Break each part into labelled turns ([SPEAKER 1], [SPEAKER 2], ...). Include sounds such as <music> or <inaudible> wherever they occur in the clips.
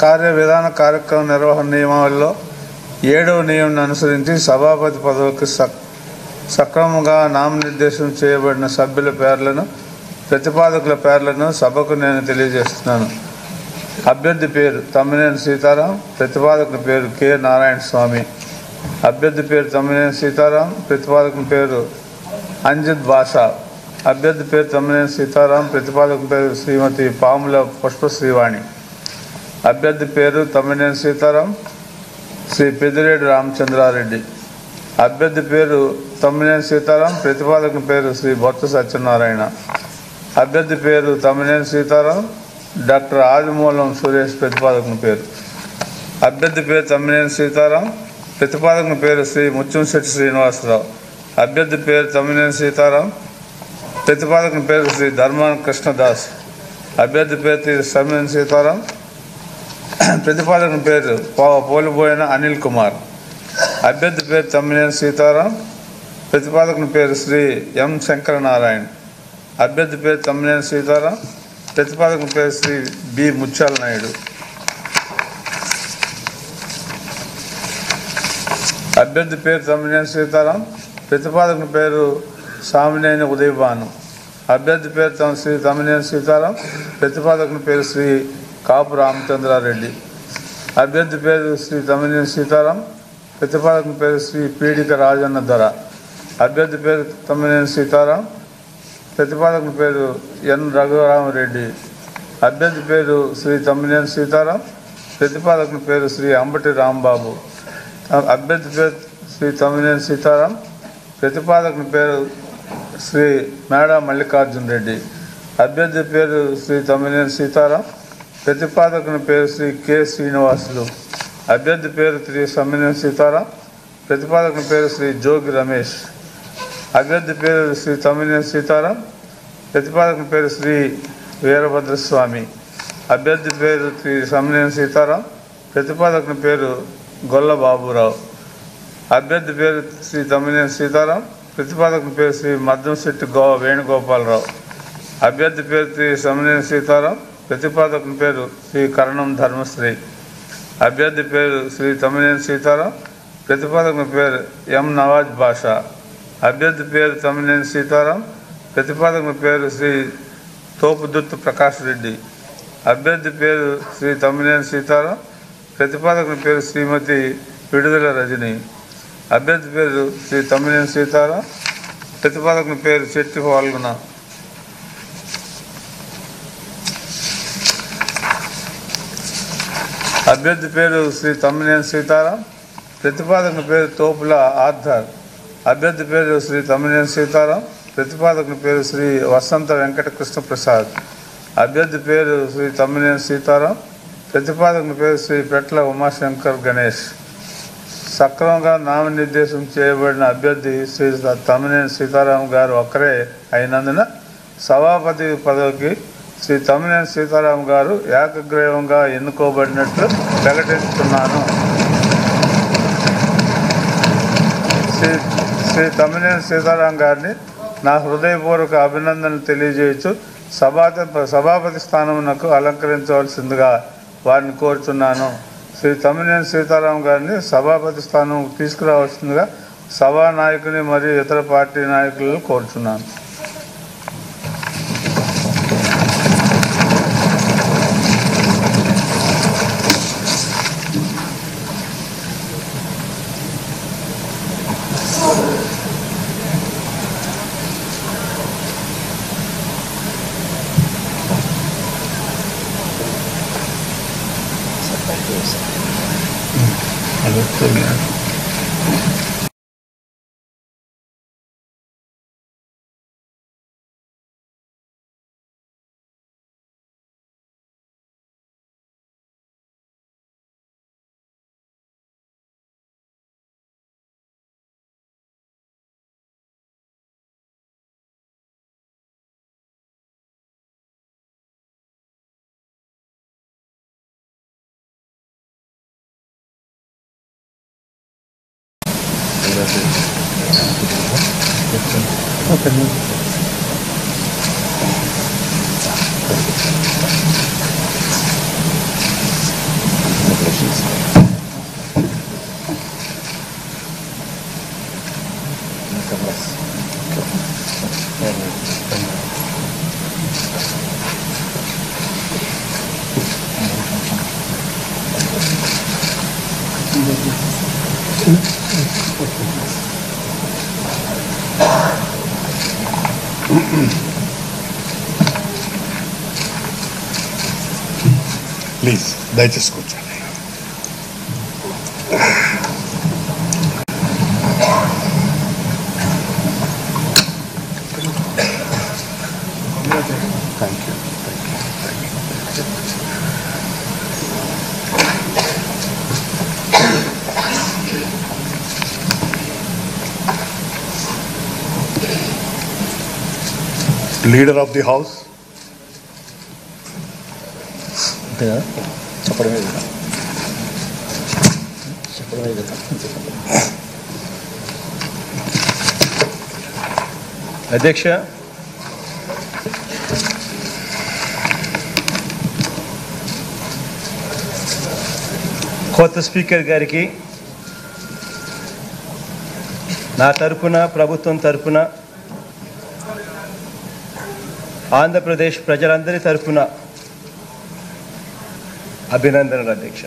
[SPEAKER 1] కార్య విధాన కార్యక్రమ నిర్వహణ నియమావళిలో ఏడవ నియమం అనుసరించి సభాపతి పదవికి సక్ సక్రమంగా నామనిర్దేశం చేయబడిన సభ్యుల పేర్లను ప్రతిపాదకుల పేర్లను సభకు నేను తెలియజేస్తున్నాను. అభ్యర్థి పేరు తమ్మినేని సీతారాం ప్రతిపాదకుని పేరు కె నారాయణ స్వామి. అభ్యర్థి పేరు తమ్మినేని సీతారాం ప్రతిపాదకుని పేరు అంజిత్ బాషా. అభ్యర్థి పేరు తమ్మినేని సీతారాం ప్రతిపాదకుని పేరు శ్రీమతి పాముల పుష్ప శ్రీవాణి అభ్యర్థి పేరు తమ్మినేని సీతారాం శ్రీ పెద్దిరెడ్డి రామచంద్రారెడ్డి. అభ్యర్థి పేరు తమ్మినేని సీతారాం ప్రతిపాదకుని పేరు శ్రీ బొత్స సత్యనారాయణ. అభ్యర్థి పేరు తమ్మినేని సీతారాం డాక్టర్ ఆదిమూలం సురేష్ ప్రతిపాదకుని పేరు. అభ్యర్థి పేరు తమ్మినేని సీతారాం ప్రతిపాదకుని పేరు శ్రీ ముత్యంశెట్టి శ్రీనివాసరావు. అభ్యర్థి పేరు తమ్మినేని సీతారాం ప్రతిపాదకుని పేరు శ్రీ ధర్మాన కృష్ణదాస్. అభ్యర్థి పేరు శ్రీ తమ్మినేని సీతారాం <clears throat> ప్రతిపాదకుని పేరు పోలిపోయిన అనిల్ కుమార్. అభ్యర్థి పేరు తమ్మినేని సీతారాం. ప్రతిపాదకుని పేరు శ్రీ ఎం శంకరనారాయణ. అభ్యర్థి పేరు తమ్మినేని సీతారాం. ప్రతిపాదకుని పేరు శ్రీ బి ముత్యాల నాయుడు. అభ్యర్థి పేరు తమ్మినేని సీతారాం. ప్రతిపాదకుని పేరు సామినేని ఉదయభాను. అభ్యర్థి పేరు తమ- శ్రీ తమ్మినేని సీతారాం. ప్రతిపాదకుని పేరు శ్రీ కాపు రామచంద్రారెడ్డి. అభ్యర్థి పేరు శ్రీ తమ్మినేని సీతారాం ప్రతిపాదకుని పేరు శ్రీ పీడిక రాజన్న ధర. అభ్యర్థి పేరు తమ్మినేని సీతారాం ప్రతిపాదకుని పేరు ఎన్ రఘురామరెడ్డి. అభ్యర్థి పేరు శ్రీ తమ్మినేని సీతారాం ప్రతిపాదకుని పేరు శ్రీ అంబటి రాంబాబు. అభ్యర్థి పేరు శ్రీ తమ్మినేని సీతారాం ప్రతిపాదకుని పేరు శ్రీ మేడా మల్లికార్జున్ రెడ్డి అభ్యర్థి పేరు శ్రీ తమ్మినేని సీతారాం ప్రతిపాదకుని పేరు శ్రీ కె శ్రీనివాసులు. అభ్యర్థి పేరు శ్రీ తమ్మినేని సీతారాం ప్రతిపాదకుని పేరు శ్రీ జోగి రమేష్. అభ్యర్థి పేరు శ్రీ తమ్మినేని సీతారాం ప్రతిపాదకుని పేరు శ్రీ వీరభద్రస్వామి. అభ్యర్థి పేరు శ్రీ సమ్మినేని సీతారాం ప్రతిపాదకుని పేరు గొల్ల బాబురావు. అభ్యర్థి పేరు శ్రీ తమ్మినేని సీతారాం ప్రతిపాదకుని పేరు శ్రీ మద్దంశెట్టి గో వేణుగోపాలరావు. అభ్యర్థి పేరు శ్రీ సమ్మినేని సీతారాం ప్రతిపాదకుని పేరు శ్రీ కరణం ధర్మశ్రీ. అభ్యర్థి పేరు శ్రీ తమ్మినేని సీతారాం. ప్రతిపాదకుని పేరు ఎం నవాజ్ బాషా. అభ్యర్థి పేరు తమ్మినేని సీతారాం. ప్రతిపాదకుని పేరు శ్రీ తోపుదుత్తు ప్రకాష్ రెడ్డి. అభ్యర్థి పేరు శ్రీ తమ్మినేని సీతారాం. ప్రతిపాదకుని పేరు శ్రీమతి విడుదల రజని. అభ్యర్థి పేరు శ్రీ తమ్మినేని సీతారాం. ప్రతిపాదకుని పేరు చెట్టి పాల్గొన అభ్యర్థి పేరు శ్రీ తమ్మినేని సీతారాం. ప్రతిపాదకుని పేరు తోపుల ఆర్థర్ అభ్యర్థి పేరు శ్రీ తమ్మినేని సీతారాం. ప్రతిపాదకుని పేరు శ్రీ వసంత వెంకట కృష్ణ ప్రసాద్. అభ్యర్థి పేరు శ్రీ తమ్మినేని సీతారాం. ప్రతిపాదకుని పేరు శ్రీ పెట్ల ఉమాశంకర్ గణేష్. సక్రమంగా నామనిర్దేశం చేయబడిన అభ్యర్థి శ్రీ తమ్మినేని సీతారాం గారు ఒక్కరే అయినందున సభాపతి పదవికి శ్రీ తమ్మినేని సీతారాం గారు ఏకగ్రీవంగా ఎన్నుకోబడినట్లు ప్రకటిస్తున్నాను శ్రీ శ్రీ తమ్మినేని సీతారాం గారిని నా హృదయపూర్వక అభినందనలు తెలియజేయచ్చు. సభాపతి సభాపతి స్థానమునకు అలంకరించవలసిందిగా వారిని కోరుతున్నాను శ్రీ తమ్మినేని సీతారాం గారిని సభాపతి స్థానం తీసుకురావాల్సిందిగా సభా నాయకుని మరియు ఇతర పార్టీ నాయకులను కోరుచున్నాను.
[SPEAKER 2] ప్లీజ్ దయచేసి కూర్చోండి లీడర్ ఆఫ్ ది హౌస్
[SPEAKER 3] చెప్పడమే చెప్పడమే అధ్యక్ష. కొత్త స్పీకర్ గారికి నా తరపున ప్రభుత్వం తరపున ఆంధ్రప్రదేశ్ ప్రజలందరి తరపున అభినందనలు అధ్యక్ష.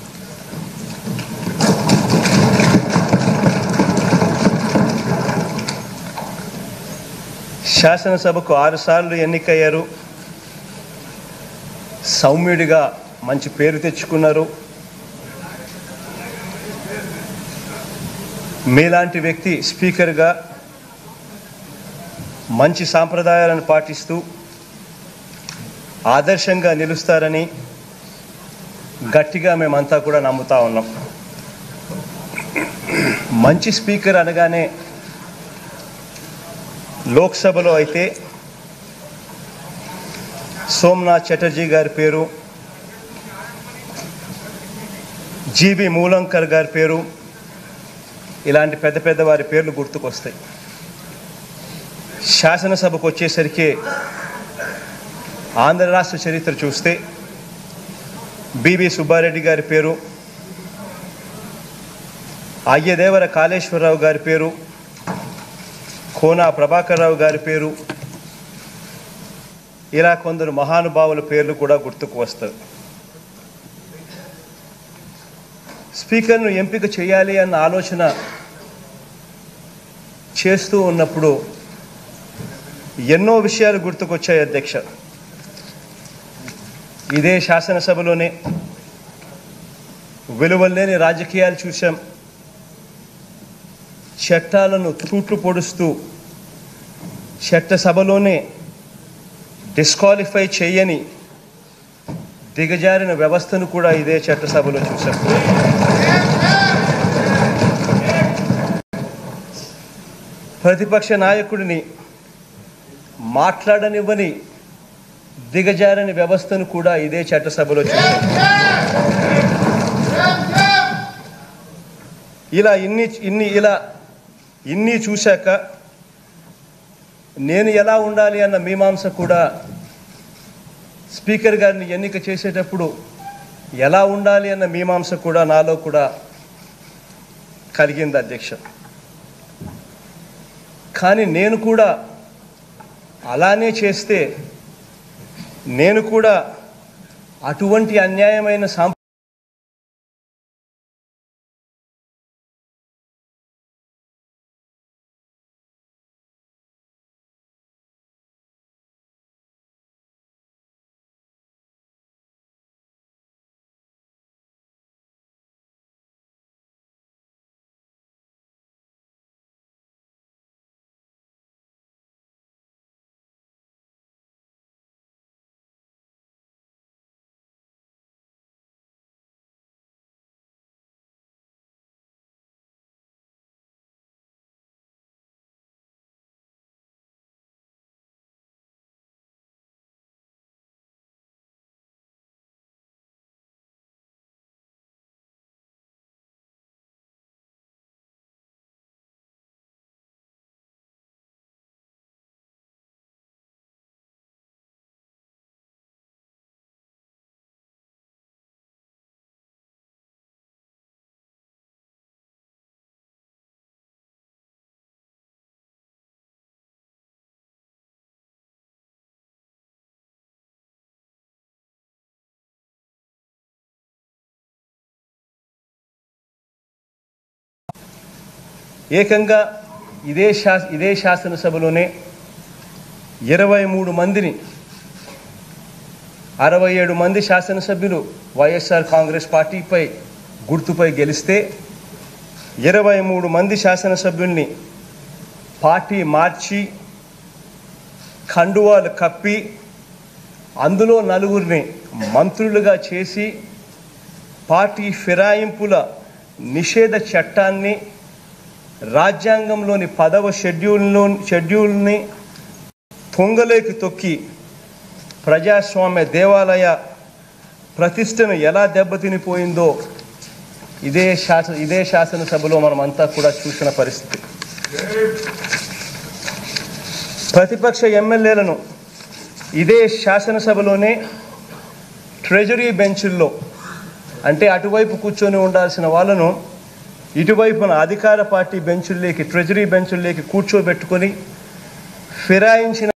[SPEAKER 3] శాసనసభకు ఆరుసార్లు ఎన్నికయ్యారు. సౌమ్యుడిగా మంచి పేరు తెచ్చుకున్నారు. మీలాంటి వ్యక్తి స్పీకర్గా మంచి సాంప్రదాయాలను పాటిస్తూ ఆదర్శంగా నిలుస్తారని గట్టిగా మేమంతా కూడా నమ్ముతా ఉన్నాం. మంచి స్పీకర్ అనగానే లోక్సభలో అయితే సోమనాథ్ చటర్జీ గారి పేరు జీబీ మూలంకర్ గారి పేరు ఇలాంటి పెద్ద పెద్ద వారి పేర్లు గుర్తుకొస్తాయి. శాసనసభకు వచ్చేసరికి ఆంధ్ర రాష్ట్ర చరిత్ర చూస్తే బీబీ సుబ్బారెడ్డి గారి పేరు అయ్యదేవర కాళేశ్వరరావు గారి పేరు కోనా ప్రభాకర్రావు గారి పేరు ఇలా కొందరు మహానుభావుల పేర్లు కూడా గుర్తుకు వస్తారు స్పీకర్ను ఎంపిక చేయాలి అన్న ఆలోచన చేస్తూ ఉన్నప్పుడు ఎన్నో విషయాలు గుర్తుకొచ్చాయి అధ్యక్ష. ఇదే శాసనసభలోనే విలువలేని రాజకీయాలు చూశాం. చట్టాలను తూట్లు పొడుస్తూ చట్టసభలోనే డిస్క్వాలిఫై చేయని దిగజారిన వ్యవస్థను కూడా ఇదే చట్టసభలో చూశాం. ప్రతిపక్ష నాయకుడిని మాట్లాడనివ్వని దిగజారని వ్యవస్థను కూడా ఇదే చట్టసభలో చూశాం ఇలా ఇన్ని ఇన్ని ఇలా ఇన్ని చూశాక నేను ఎలా ఉండాలి అన్న మీమాంస కూడా స్పీకర్ గారిని ఎన్నిక చేసేటప్పుడు ఎలా ఉండాలి అన్న మీమాంస కూడా నాలో కూడా కలిగింది అధ్యక్ష. కానీ నేను కూడా అలానే చేస్తే నేను కూడా అటువంటి అన్యాయమైన సాంప్రదాయం ఏకంగా ఇదే శా ఇదే శాసనసభలోనే ఇరవై మూడు మందిని అరవై ఏడు మంది శాసనసభ్యులు వైఎస్ఆర్ కాంగ్రెస్ పార్టీపై గుర్తుపై గెలిస్తే ఇరవై మూడు మంది శాసనసభ్యుల్ని పార్టీ మార్చి కండువాలు కప్పి అందులో నలుగురిని మంత్రులుగా చేసి పార్టీ ఫిరాయింపుల నిషేధ చట్టాన్ని రాజ్యాంగంలోని పదవ షెడ్యూల్లో షెడ్యూల్ని తొంగలేకి తొక్కి ప్రజాస్వామ్య దేవాలయ ప్రతిష్టను ఎలా దెబ్బతినిపోయిందో ఇదే శాసన ఇదే శాసనసభలో మనమంతా కూడా చూసిన పరిస్థితి. ప్రతిపక్ష ఎమ్మెల్యేలను ఇదే శాసనసభలోనే ట్రెజరీ బెంచుల్లో అంటే అటువైపు కూర్చొని ఉండాల్సిన వాళ్ళను ఇటువైపున అధికార పార్టీ బెంచుల్లోకి ట్రెజరీ బెంచుల్లోకి కూర్చోబెట్టుకొని ఫిరాయించిన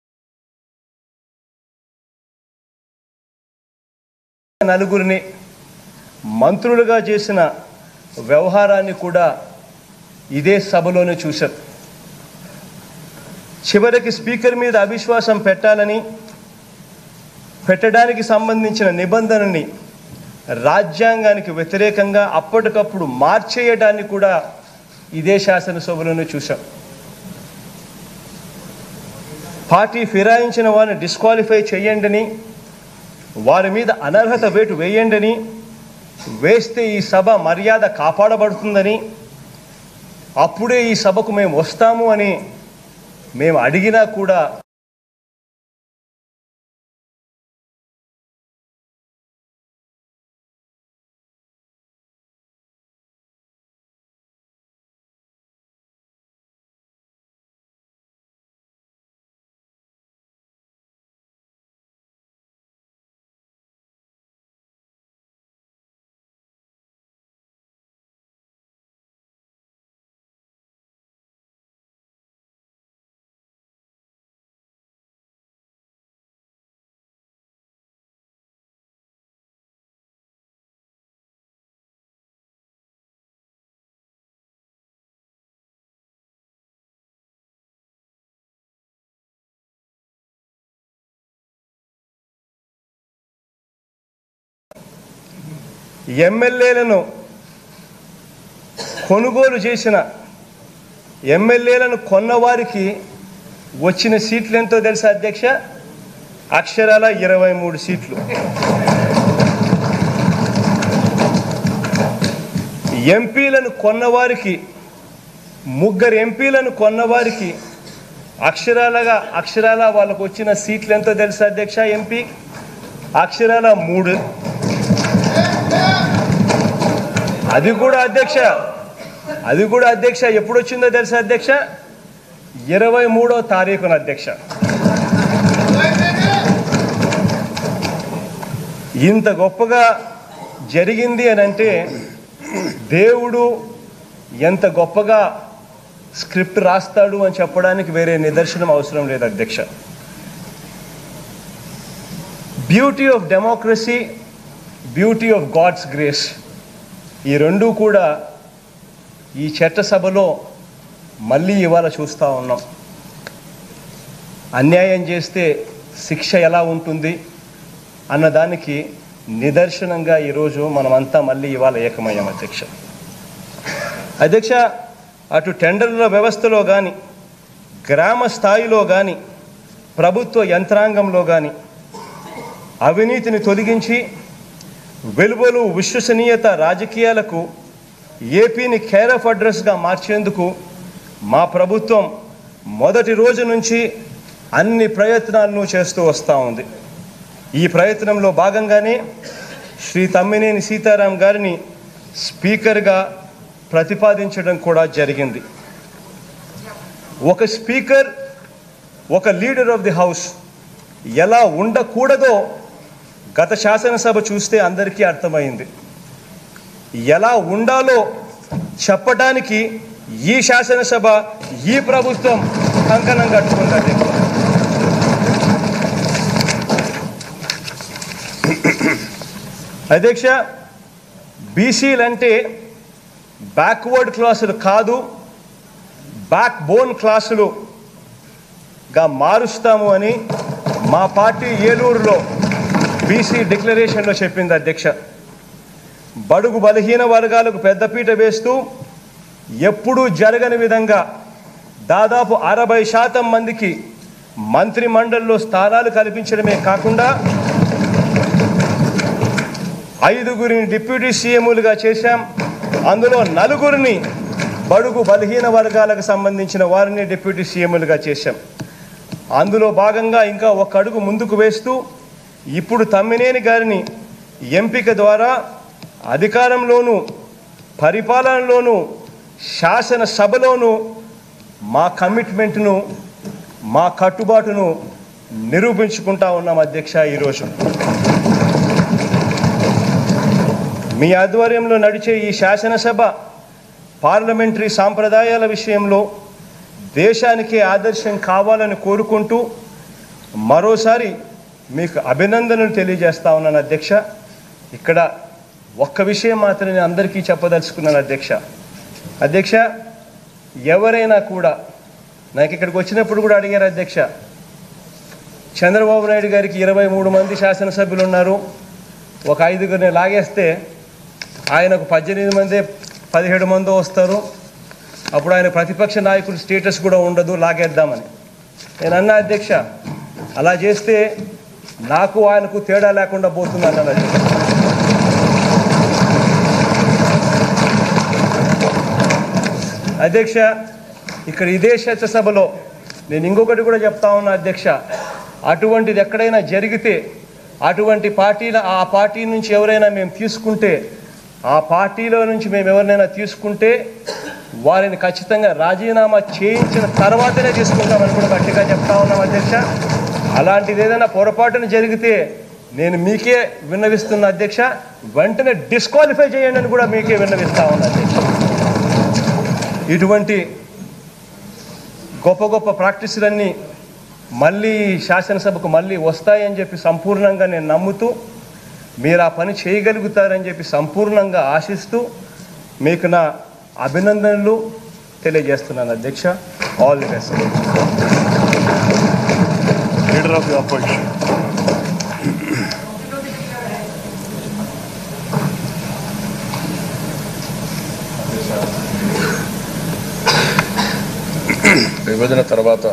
[SPEAKER 3] నలుగురిని మంత్రులుగా చేసిన వ్యవహారాన్ని కూడా ఇదే సభలోనే చూశారు. చివరికి స్పీకర్ మీద అవిశ్వాసం పెట్టాలని పెట్టడానికి సంబంధించిన నిబంధనని రాజ్యాంగానికి వ్యతిరేకంగా అప్పటికప్పుడు మార్చేయడాన్ని కూడా ఇదే శాసనసభలోనే చూశాం. పార్టీ ఫిరాయించిన వారిని డిస్క్వాలిఫై చేయండని వారి మీద అనర్హత వేటు వేయండని వేస్తే ఈ సభ మర్యాద కాపాడబడుతుందని అప్పుడే ఈ సభకు మేము వస్తాము అని మేము అడిగినా కూడా ఎమ్మెల్యేలను కొనుగోలు చేసిన ఎమ్మెల్యేలను కొన్నవారికి వచ్చిన సీట్లు ఎంతో తెలుసా అధ్యక్ష? అక్షరాల ఇరవై మూడు సీట్లు. ఎంపీలను కొన్నవారికి ముగ్గురు ఎంపీలను కొన్నవారికి అక్షరాలుగా అక్షరాల వాళ్ళకు వచ్చిన సీట్లు ఎంతో తెలుసా అధ్యక్ష ఎంపీ? అక్షరాల మూడు. అది కూడా అధ్యక్ష. అది కూడా అధ్యక్ష. ఎప్పుడు వచ్చిందో తెలుసా అధ్యక్ష? ఇరవై మూడో తారీఖున అధ్యక్ష. ఇంత గొప్పగా జరిగింది అని అంటే దేవుడు ఎంత గొప్పగా స్క్రిప్ట్ రాస్తాడు అని చెప్పడానికి వేరే నిదర్శనం అవసరం లేదు అధ్యక్ష. Beauty of democracy beauty of God's grace. ఈ రెండూ కూడా ఈ చట్టసభలో మళ్ళీ ఇవాళ చూస్తూ ఉన్నాం. అన్యాయం చేస్తే శిక్ష ఎలా ఉంటుంది అన్నదానికి నిదర్శనంగా ఈరోజు మనమంతా మళ్ళీ ఇవాళ ఏకమయ్యాం అధ్యక్ష. అధ్యక్ష అటు టెండర్ల వ్యవస్థలో కానీ గ్రామ స్థాయిలో కానీ ప్రభుత్వ యంత్రాంగంలో కానీ అవినీతిని తొలగించి వెలువలు విశ్వసనీయత రాజకీయాలకు ఏపీని కేర్ ఆఫ్ అడ్రస్గా మార్చేందుకు మా ప్రభుత్వం మొదటి రోజు నుంచి అన్ని ప్రయత్నాలను చేస్తూ వస్తూ ఉంది. ఈ ప్రయత్నంలో భాగంగానే శ్రీ తమ్మినేని సీతారాం గారిని స్పీకర్గా ప్రతిపాదించడం కూడా జరిగింది. ఒక స్పీకర్ ఒక లీడర్ ఆఫ్ ది హౌస్ ఎలా ఉండకూడదో గత శాసనసభ చూస్తే అందరికీ అర్థమైంది. ఎలా ఉండాలో చెప్పడానికి ఈ శాసనసభ ఈ ప్రభుత్వం కంకణం కట్టుకుందండి. అధ్యక్ష అధ్యక్ష బీసీలంటే బ్యాక్వర్డ్ క్లాసులు కాదు బ్యాక్ బోన్ క్లాసులుగా మారుస్తాము అని మా పార్టీ ఏలూరులో బీసీ డిక్లరేషన్లో చెప్పింది అధ్యక్ష. బడుగు బలహీన వర్గాలకు పెద్దపీట వేస్తూ ఎప్పుడూ జరగని విధంగా దాదాపు అరవై శాతం మందికి మంత్రి మండలిలో స్థానాలు కల్పించడమే కాకుండా ఐదుగురిని డిప్యూటీ సీఎంలుగా చేశాం. అందులో నలుగురిని బడుగు బలహీన వర్గాలకు సంబంధించిన వారిని డిప్యూటీ సీఎంలుగా చేశాం. అందులో భాగంగా ఇంకా ఒక అడుగు ముందుకు వేస్తూ ఇప్పుడు తమ్మినేని గారిని ఎంపిక ద్వారా అధికారంలోనూ పరిపాలనలోనూ శాసనసభలోనూ మా కమిట్మెంట్ను మా కట్టుబాటును నిరూపించుకుంటా ఉన్నాం అధ్యక్ష ఈరోజు. మీ ఆధ్వర్యంలో నడిచే ఈ శాసనసభ పార్లమెంటరీ సాంప్రదాయాల విషయంలో దేశానికి ఆదర్శం కావాలని కోరుకుంటూ మరోసారి మీకు అభినందనలు తెలియజేస్తా ఉన్నాను అధ్యక్ష. ఇక్కడ ఒక్క విషయం మాత్రం నేను అందరికీ చెప్పదలుచుకున్నాను అధ్యక్ష. అధ్యక్ష ఎవరైనా కూడా నాకు ఇక్కడికి వచ్చినప్పుడు కూడా అడిగారు అధ్యక్ష. చంద్రబాబు నాయుడు గారికి ఇరవై మూడు మంది శాసనసభ్యులు ఉన్నారు ఒక ఐదుగురిని లాగేస్తే ఆయనకు పద్దెనిమిది మంది పదిహేడు మంది వస్తారు. అప్పుడు ఆయన ప్రతిపక్ష నాయకుడు స్టేటస్ కూడా ఉండదు లాగేద్దామని. నేను అన్నా అధ్యక్ష అలా చేస్తే నాకు ఆయనకు తేడా లేకుండా పోతుంది అన్నది అధ్యక్ష అధ్యక్ష ఇక్కడ ఇదే సభలో నేను ఇంకొకటి కూడా చెప్తా ఉన్నా అధ్యక్ష. అటువంటిది ఎక్కడైనా జరిగితే అటువంటి పార్టీల ఆ పార్టీ నుంచి ఎవరైనా మేము తీసుకుంటే ఆ పార్టీలో నుంచి మేము ఎవరినైనా తీసుకుంటే వారిని ఖచ్చితంగా రాజీనామా చేయించిన తర్వాతనే తీసుకుంటామని కూడా గట్టిగా చెప్తా ఉన్నాం అధ్యక్ష. అలాంటిది ఏదైనా పొరపాటున జరిగితే నేను మీకే విన్నవిస్తున్న అధ్యక్ష వెంటనే డిస్క్వాలిఫై చేయండి అని కూడా మీకే విన్నవిస్తా ఉన్నా అధ్యక్ష. ఇటువంటి గొప్ప గొప్ప ప్రాక్టీసులన్నీ మళ్ళీ శాసనసభకు మళ్ళీ వస్తాయని చెప్పి సంపూర్ణంగా నేను నమ్ముతూ మీరు ఆ పని చేయగలుగుతారని చెప్పి సంపూర్ణంగా ఆశిస్తూ మీకు నా అభినందనలు తెలియజేస్తున్నాను అధ్యక్ష. All the best
[SPEAKER 2] Leader of the opposition.
[SPEAKER 4] విభజన తర్వాత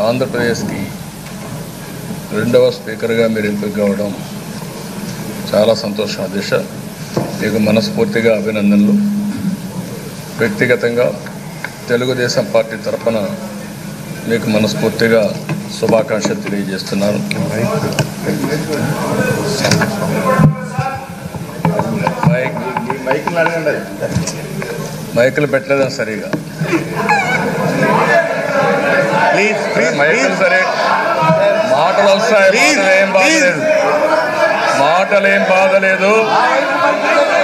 [SPEAKER 4] ఆంధ్రప్రదేశ్కి రెండవ స్పీకర్గా మీరు ఎంపిక కావడం చాలా సంతోషం అధ్యక్ష మీకు మనస్ఫూర్తిగా అభినందనలు వ్యక్తిగతంగా తెలుగుదేశం పార్టీ తరఫున మీకు మనస్ఫూర్తిగా శుభాకాంక్షలు తెలియజేస్తున్నాను. మైక్ మైకులు పెట్టలేదని సరిగా? మైకులు. సరే. మాటలు వస్తాయి ఏం బాధలేదు మాటలు బాధలేదు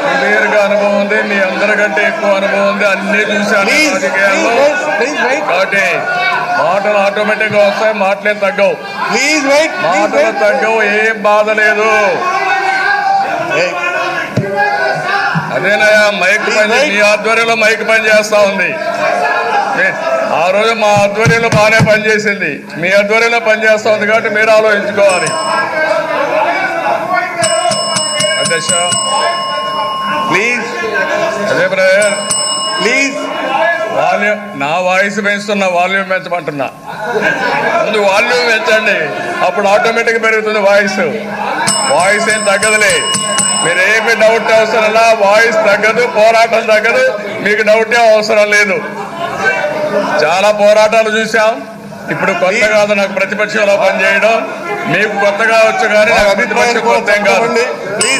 [SPEAKER 4] సుదీర్ఘ అనుభవం ఉంది మీ అందరికంటే ఎక్కువ అనుభవం ఉంది. అన్ని చూశాను రాజకీయాల్లో. కాబట్టి మాటలు ఆటోమేటిక్గా వస్తాయి మాటలేం తగ్గవు.
[SPEAKER 2] Please
[SPEAKER 4] మాటలు. తగ్గవు ఏం బాధ లేదు.
[SPEAKER 2] Hey,
[SPEAKER 4] అదేనయ్యా మైక్ పని మీ ఆధ్వర్యంలో మైక్ పని చేస్తా ఉంది. ఆ రోజు మా ఆధ్వర్యంలో బాగానే పనిచేసింది. మీ ఆధ్వర్యంలో పనిచేస్తా ఉంది కాబట్టి మీరు ఆలోచించుకోవాలి. దశ.
[SPEAKER 2] ప్లీజ్
[SPEAKER 4] అదే బ్రదర్
[SPEAKER 2] ప్లీజ్
[SPEAKER 4] వాల్యూమ్ నా వాయిస్ పెంచుతున్నా వాల్యూమ్ పెంచమంటున్నా. ముందు వాల్యూమ్ పెంచండి. అప్పుడు ఆటోమేటిక్ పెరుగుతుంది వాయిస్. వాయిస్ ఏం తగ్గదులే. మీరు ఏమి డౌట్ అవసరంలా వాయిస్ తగ్గదు పోరాటం తగ్గదు మీకు డౌట్ ఏం అవసరం లేదు. చాలా పోరాటాలు చూసాం ఇప్పుడు కొత్త కాదు నాకు ప్రతిపక్షంలో పనిచేయడం. మీకు కొత్తగా వచ్చు కానీ నాకు ప్రతిపక్షం కొత్త కాదు.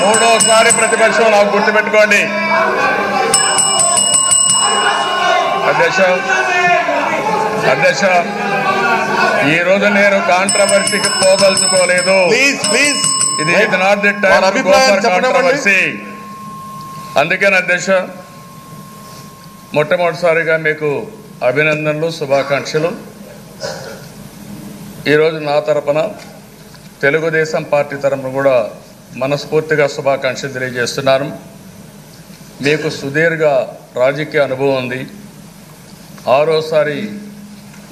[SPEAKER 4] మూడోసారి ప్రతిపక్షం నాకు గుర్తుపెట్టుకోండి. అధ్యక్ష అధ్యక్ష ఈ రోజు నేను కాంట్రవర్సీకి పోదలుచుకోలేదు. ఇది నాట్ ది టైం. కాంట్రవర్సీ అందుకని అధ్యక్ష మొట్టమొదటిసారిగా మీకు అభినందనలు శుభాకాంక్షలు. ఈరోజు నా తరపున తెలుగుదేశం పార్టీ తరపున కూడా మనస్ఫూర్తిగా శుభాకాంక్షలు తెలియజేస్తున్నాను. మీకు సుదీర్ఘ రాజకీయ అనుభవం ఉంది. ఆరోసారి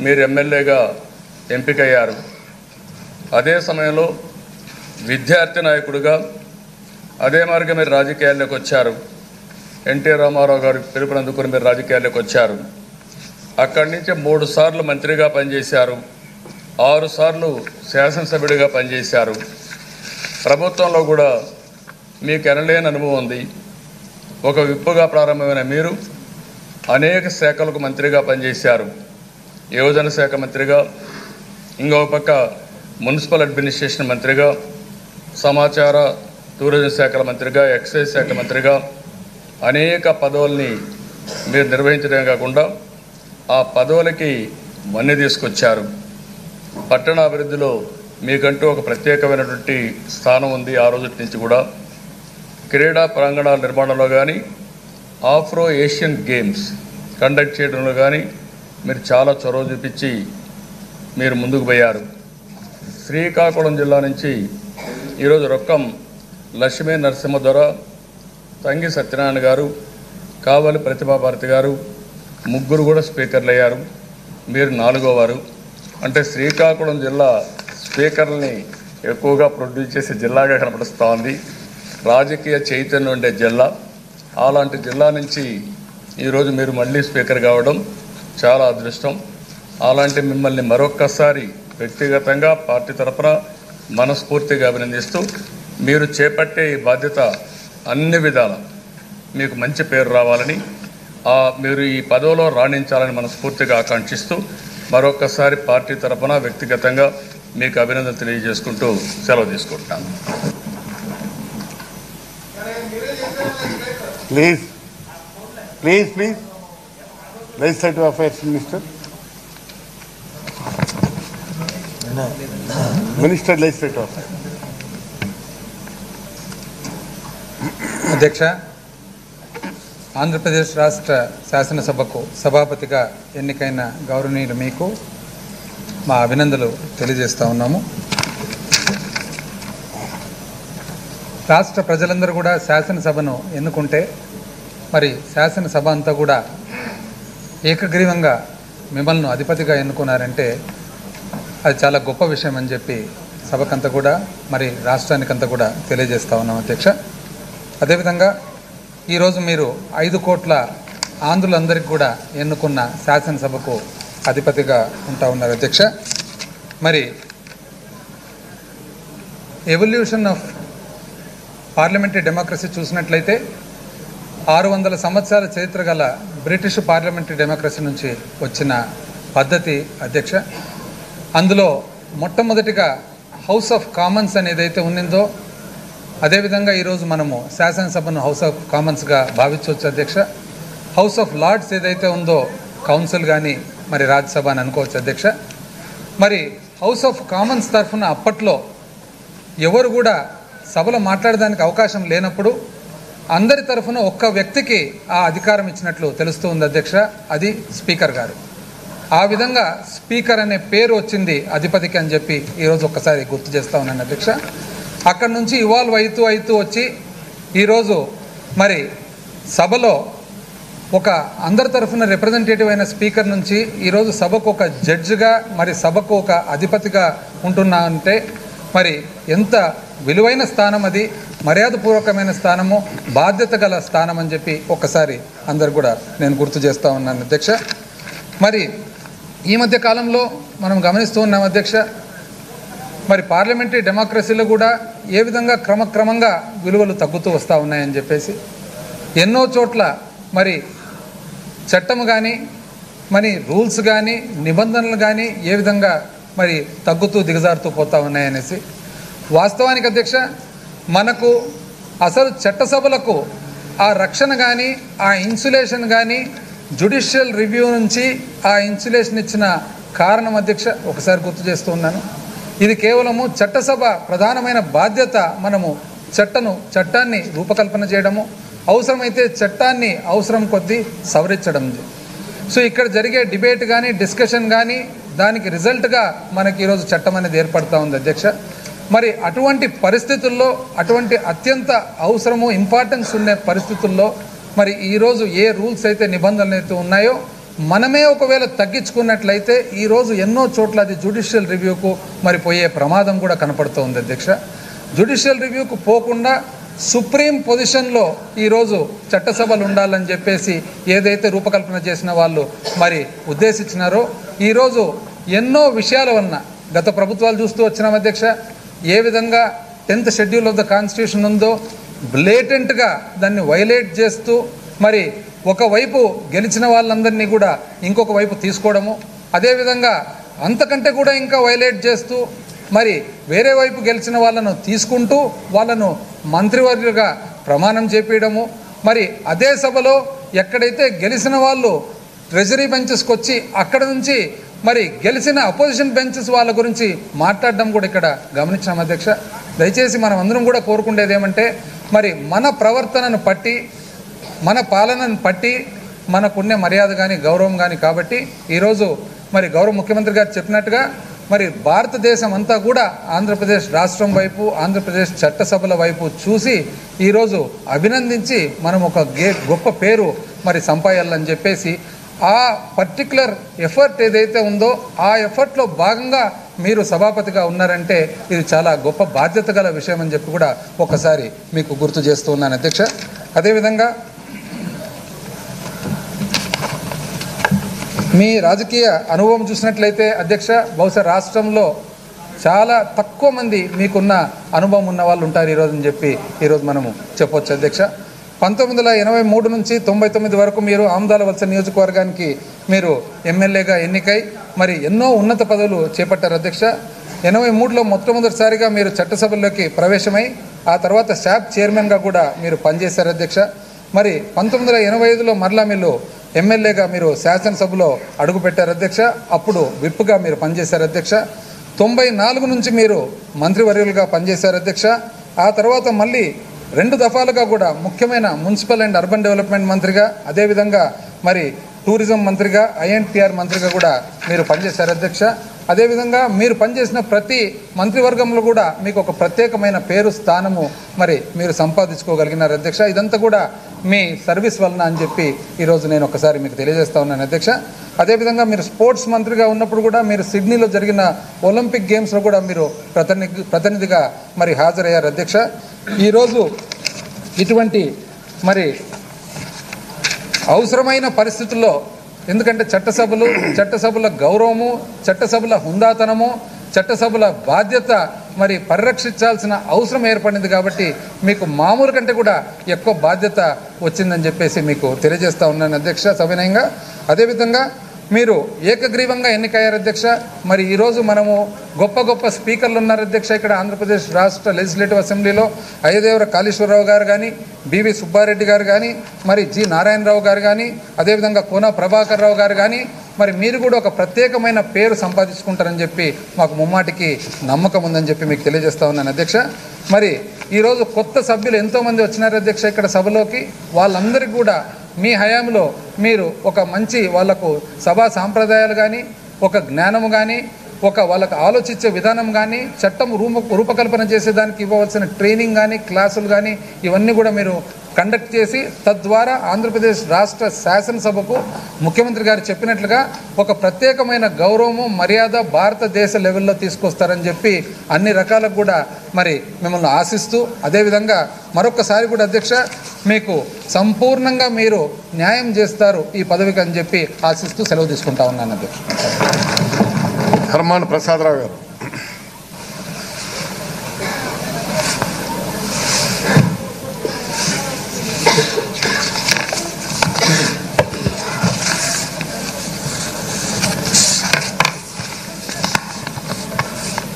[SPEAKER 4] మీరు ఎమ్మెల్యేగా ఎంపికయ్యారు. అదే సమయంలో విద్యార్థి నాయకుడిగా అదే మార్గం మీరు రాజకీయాల్లోకి వచ్చారు. ఎన్టీ రామారావు గారు పిలుపునందుకుని మీరు రాజకీయాల్లోకి వచ్చారు. అక్కడి నుంచి మూడు సార్లు మంత్రిగా పనిచేశారు. ఆరు సార్లు శాసనసభ్యుడిగా పనిచేశారు. ప్రభుత్వంలో కూడా మీకు ఎనలేని అనుభవం ఉంది. ఒక విప్పుగా ప్రారంభమైన మీరు అనేక శాఖలకు మంత్రిగా పనిచేశారు. యువజన శాఖ మంత్రిగా ఇంకొక పక్క మున్సిపల్ అడ్మినిస్ట్రేషన్ మంత్రిగా సమాచార టూరిజం శాఖల మంత్రిగా ఎక్సైజ్ శాఖ మంత్రిగా అనేక పదవుల్ని మీరు నిర్వహించడమే కాకుండా ఆ పదవులకి మన్ని తీసుకొచ్చారు. పట్టణాభివృద్ధిలో మీకంటూ ఒక ప్రత్యేకమైనటువంటి స్థానం ఉంది ఆ రోజు నుంచి కూడా. క్రీడా ప్రాంగణాల నిర్మాణంలో కానీ ఆఫ్రో ఏషియన్ గేమ్స్ కండక్ట్ చేయడంలో కానీ మీరు చాలా చొరవ చూపించి మీరు ముందుకు పోయారు. శ్రీకాకుళం జిల్లా నుంచి ఈరోజు రొక్కం లక్ష్మీ నరసింహ దొర తంగి సత్యనారాయణ గారు కావలి ప్రతిభాభారతి గారు ముగ్గురు కూడా స్పీకర్లు అయ్యారు మీరు నాలుగో వారు అంటే శ్రీకాకుళం జిల్లా స్పీకర్లని ఎక్కువగా ప్రొడ్యూస్ చేసే జిల్లాగా కనపడుస్తూ ఉంది రాజకీయ చైతన్యం ఉండే జిల్లా. అలాంటి జిల్లా నుంచి ఈరోజు మీరు మళ్ళీ స్పీకర్ కావడం చాలా అదృష్టం. అలాంటి మిమ్మల్ని మరొక్కసారి వ్యక్తిగతంగా పార్టీ తరఫున మనస్ఫూర్తిగా అభినందిస్తూ మీరు చేపట్టే ఈ బాధ్యత అన్ని విధాల మీకు మంచి పేరు రావాలని మీరు ఈ పదవిలో రాణించాలని మనస్ఫూర్తిగా ఆకాంక్షిస్తూ మరొకసారి పార్టీ తరఫున వ్యక్తిగతంగా మీకు అభినందన తెలియజేసుకుంటూ సెలవు తీసుకుంటాను
[SPEAKER 2] Please, please, please. Legislative Affairs Minister. Minister Legislative Affairs.
[SPEAKER 5] అధ్యక్ష ఆంధ్రప్రదేశ్ రాష్ట్ర శాసనసభకు సభాపతిగా ఎన్నికైన గౌరవనీయులు మీకు మా అభినందనలు తెలియజేస్తూ ఉన్నాము. రాష్ట్ర ప్రజలందరూ కూడా శాసనసభను ఎన్నుకుంటే మరి శాసనసభ అంతా కూడా ఏకగ్రీవంగా మిమ్మల్ని అధిపతిగా ఎన్నుకున్నారంటే అది చాలా గొప్ప విషయం అని చెప్పి సభకంతా కూడా మరి రాష్ట్రానికంతా కూడా తెలియజేస్తా ఉన్నాం అధ్యక్ష. అదేవిధంగా ఈరోజు మీరు ఐదు కోట్ల ఆంధ్రులందరికీ కూడా ఎన్నుకున్న శాసనసభకు అధిపతిగా ఉంటా ఉన్నారు అధ్యక్ష. మరి ఎవల్యూషన్ ఆఫ్ పార్లమెంటరీ డెమోక్రసీ చూసినట్లయితే ఆరు వందల సంవత్సరాల చరిత్ర గల బ్రిటిష్ పార్లమెంటరీ డెమోక్రసీ నుంచి వచ్చిన పద్ధతి అధ్యక్ష. అందులో మొట్టమొదటిగా హౌస్ ఆఫ్ కామన్స్ అనేది అయితే ఉన్నిందో అదేవిధంగా ఈరోజు మనము శాసనసభను హౌస్ ఆఫ్ కామన్స్గా భావించవచ్చు అధ్యక్ష. హౌస్ ఆఫ్ లార్డ్స్ ఏదైతే ఉందో కౌన్సిల్ కానీ మరి రాజ్యసభ అని అనుకోవచ్చు అధ్యక్ష. మరి హౌస్ ఆఫ్ కామన్స్ తరఫున అప్పట్లో ఎవరు కూడా సభలో మాట్లాడడానికి అవకాశం లేనప్పుడు అందరి తరఫున ఒక్క వ్యక్తికి ఆ అధికారం ఇచ్చినట్లు తెలుస్తూ ఉంది అధ్యక్ష. అది స్పీకర్ గారు. ఆ విధంగా స్పీకర్ అనే పేరు వచ్చింది అధిపతికి అని చెప్పి ఈరోజు ఒక్కసారి గుర్తు చేస్తూ ఉన్నాను అధ్యక్ష. అక్కడి నుంచి ఇవాల్వ్ అవుతూ అవుతూ వచ్చి ఈరోజు మరి సభలో ఒక అందరి తరఫున రిప్రజెంటేటివ్ అయిన స్పీకర్ నుంచి ఈరోజు సభకు ఒక జడ్జిగా మరి సభకు ఒక అధిపతిగా ఉంటున్నా అంటే మరి ఎంత విలువైన స్థానం అది మర్యాదపూర్వకమైన స్థానము బాధ్యత గల స్థానం అని చెప్పి ఒక్కసారి అందరు కూడా నేను గుర్తు చేస్తూ ఉన్నాను అధ్యక్ష. మరి ఈ మధ్య కాలంలో మనం గమనిస్తూ ఉన్నాం అధ్యక్ష మరి పార్లమెంటరీ డెమోక్రసీలో కూడా ఏ విధంగా క్రమక్రమంగా విలువలు తగ్గుతూ వస్తూ ఉన్నాయని చెప్పేసి ఎన్నో చోట్ల మరి చట్టము కానీ మరి రూల్స్ కానీ నిబంధనలు కానీ ఏ విధంగా మరి తగ్గుతూ దిగజారుతూ పోతూ ఉన్నాయనేసి వాస్తవానికి అధ్యక్ష మనకు అసలు చట్టసభలకు ఆ రక్షణ కానీ ఆ ఇన్సులేషన్ కానీ జుడిషియల్ రివ్యూ నుంచి ఆ ఇన్సులేషన్ ఇచ్చిన కారణం అధ్యక్ష ఒకసారి గుర్తు చేస్తూ ఉన్నాను. ఇది కేవలము చట్టసభ ప్రధానమైన బాధ్యత మనము చట్టను చట్టాన్ని రూపకల్పన చేయడము అవసరమైతే చట్టాన్ని అవసరం కొద్దీ సవరించడం. సో ఇక్కడ జరిగే డిబేట్ కానీ డిస్కషన్ కానీ దానికి రిజల్ట్గా మనకి ఈరోజు చట్టం అనేది ఏర్పడతా ఉంది అధ్యక్ష. మరి అటువంటి పరిస్థితుల్లో అటువంటి అత్యంత అవసరము ఇంపార్టెన్స్ ఉండే పరిస్థితుల్లో మరి ఈరోజు ఏ రూల్స్ అయితే నిబంధనలు అయితే ఉన్నాయో మనమే ఒకవేళ తగ్గించుకున్నట్లయితే ఈరోజు ఎన్నో చోట్ల అది జ్యుడిషియల్ రివ్యూకు మరి పోయే ప్రమాదం కూడా కనపడుతోంది అధ్యక్ష. జ్యుడిషియల్ రివ్యూకు పోకుండా సుప్రీం పొజిషన్లో ఈరోజు చట్టసభలు ఉండాలని చెప్పేసి ఏదైతే రూపకల్పన చేసిన వాళ్ళు మరి ఉద్దేశించినారో ఈరోజు ఎన్నో విషయాల వలన గత ప్రభుత్వాలు చూస్తూ వచ్చినాం అధ్యక్ష. ఏ విధంగా tenth schedule of the constitution ఉందో బ్లేటెంట్గా దాన్ని వైలేట్ చేస్తూ మరి ఒకవైపు గెలిచిన వాళ్ళందరినీ కూడా ఇంకొక వైపు తీసుకోవడము అదేవిధంగా అంతకంటే కూడా ఇంకా వైలేట్ చేస్తూ మరి వేరే వైపు గెలిచిన వాళ్ళను తీసుకుంటూ వాళ్ళను మంత్రివర్యులుగా ప్రమాణం చేపించడము మరి అదే సభలో ఎక్కడైతే గెలిచిన వాళ్ళు ట్రెజరీ బెంచెస్కి వచ్చి అక్కడ నుంచి మరి గెలిచిన అపోజిషన్ బెంచెస్ వాళ్ళ గురించి మాట్లాడడం కూడా ఇక్కడ గమనించాం అధ్యక్ష. దయచేసి మనం అందరం కూడా కోరుకుండేది ఏమంటే మరి మన ప్రవర్తనను పట్టి మన పాలనను పట్టి మనకున్న మర్యాద కానీ గౌరవం కానీ కాబట్టి ఈరోజు మరి గౌరవ ముఖ్యమంత్రి గారు చెప్పినట్టుగా మరి భారతదేశం అంతా కూడా ఆంధ్రప్రదేశ్ రాష్ట్రం వైపు ఆంధ్రప్రదేశ్ చట్టసభల వైపు చూసి ఈరోజు అభినందించి మనం ఒక గే గొప్ప పేరు మరి సంపాయాలని చెప్పేసి ఆ పర్టికులర్ ఎఫర్ట్ ఏదైతే ఉందో ఆ ఎఫర్ట్లో భాగంగా మీరు సభాపతిగా ఉన్నారంటే ఇది చాలా గొప్ప బాధ్యత గల విషయం అని చెప్పి కూడా ఒకసారి మీకు గుర్తు చేస్తూ ఉన్నాను అధ్యక్ష. అదేవిధంగా మీ రాజకీయ అనుభవం చూసినట్లయితే అధ్యక్ష బహుశా రాష్ట్రంలో చాలా తక్కువ మంది మీకున్న అనుభవం ఉన్న వాళ్ళు ఉంటారు ఈరోజు అని చెప్పి ఈరోజు మనము చెప్పొచ్చు అధ్యక్ష. పంతొమ్మిది వందల ఎనభై మూడు నుంచి తొంభై తొమ్మిది వరకు మీరు ఆమదాల వలస నియోజకవర్గానికి మీరు ఎమ్మెల్యేగా ఎన్నికై మరి ఎన్నో ఉన్నత పదవులు చేపట్టారు అధ్యక్ష. ఎనభై మూడులో మొట్టమొదటిసారిగా మీరు చట్టసభల్లోకి ప్రవేశమై ఆ తర్వాత శాప్ చైర్మన్గా కూడా మీరు పనిచేశారు అధ్యక్ష. మరి పంతొమ్మిది వందల ఎనభై ఐదులో మరలా మీరు ఎమ్మెల్యేగా మీరు శాసనసభలో అడుగుపెట్టారు అధ్యక్ష అప్పుడు విప్గా మీరు పనిచేశారు అధ్యక్ష. తొంభై నాలుగు నుంచి మీరు మంత్రివర్యులుగా పనిచేశారు అధ్యక్ష. ఆ తర్వాత మళ్ళీ రెండు దఫాలుగా కూడా ముఖ్యమైన మున్సిపల్ అండ్ అర్బన్ డెవలప్మెంట్ మంత్రిగా అదేవిధంగా మరి టూరిజం మంత్రిగా ఐఎన్టీఆర్ మంత్రిగా కూడా మీరు పనిచేశారు అధ్యక్ష. అదేవిధంగా మీరు పనిచేసిన ప్రతి మంత్రివర్గంలో కూడా మీకు ఒక ప్రత్యేకమైన పేరు స్థానము మరి మీరు సంపాదించుకోగలిగినారు. అధ్యక్ష ఇదంతా కూడా మీ సర్వీస్ వలన అని చెప్పి ఈరోజు నేను ఒకసారి మీకు తెలియజేస్తా ఉన్నాను అధ్యక్ష. అదేవిధంగా మీరు స్పోర్ట్స్ మంత్రిగా ఉన్నప్పుడు కూడా మీరు సిడ్నీలో జరిగిన ఒలింపిక్ గేమ్స్లో కూడా మీరు ప్రతినిధి ప్రతినిధిగా మరి హాజరయ్యారు అధ్యక్ష. ఈరోజు ఇటువంటి మరి అవసరమైన పరిస్థితుల్లో ఎందుకంటే చట్టసభలు చట్టసభల గౌరవము చట్టసభల హుందాతనము చట్టసభల బాధ్యత మరి పరిరక్షించాల్సిన అవసరం ఏర్పడింది కాబట్టి మీకు మామూలు కంటే కూడా ఎక్కువ బాధ్యత వచ్చిందని చెప్పేసి మీకు తెలియజేస్తా ఉన్నాను అధ్యక్ష సవినయంగా. అదేవిధంగా మీరు ఏకగ్రీవంగా ఎన్నికయ్యారు అధ్యక్ష? మరి ఈరోజు మనము గొప్ప గొప్ప స్పీకర్లు ఉన్నారు అధ్యక్ష ఇక్కడ ఆంధ్రప్రదేశ్ రాష్ట్ర లెజిస్లేటివ్ అసెంబ్లీలో అయ్యదేవర కాళేశ్వరరావు గారు కానీ బివి సుబ్బారెడ్డి గారు కానీ మరి జి నారాయణరావు గారు కానీ అదేవిధంగా కోన ప్రభాకర్ రావు గారు కానీ మరి మీరు కూడా ఒక ప్రత్యేకమైన పేరు సంపాదించుకుంటారని చెప్పి మాకు ముమ్మాటికి నమ్మకం ఉందని చెప్పి మీకు తెలియజేస్తా ఉన్నాను అధ్యక్ష. మరి ఈరోజు కొత్త సభ్యులు ఎంతోమంది వచ్చినారు అధ్యక్ష ఇక్కడ సభలోకి? వాళ్ళందరికీ కూడా మీ హయాంలో మీరు ఒక మంచి వాళ్ళకు సభా సాంప్రదాయాలు కానీ ఒక జ్ఞానము కానీ ఒక వాళ్ళకు ఆలోచించే విధానం కానీ చట్టం రూప రూపకల్పన చేసేదానికి ఇవ్వవలసిన ట్రైనింగ్ కానీ క్లాసులు కానీ ఇవన్నీ కూడా మీరు కండక్ట్ చేసి తద్వారా ఆంధ్రప్రదేశ్ రాష్ట్ర శాసనసభకు ముఖ్యమంత్రి గారు చెప్పినట్లుగా ఒక ప్రత్యేకమైన గౌరవము మర్యాద భారతదేశ లెవెల్లో తీసుకొస్తారని చెప్పి అన్ని రకాలకు కూడా మరి మిమ్మల్ని ఆశిస్తూ అదేవిధంగా మరొకసారి కూడా అధ్యక్ష మీకు సంపూర్ణంగా మీరు న్యాయం చేస్తారు ఈ పదవికి అని చెప్పి ఆశిస్తూ సెలవు తీసుకుంటా ఉన్నాను అధ్యక్ష.
[SPEAKER 2] ధర్మాన ప్రసాదరావు గారు.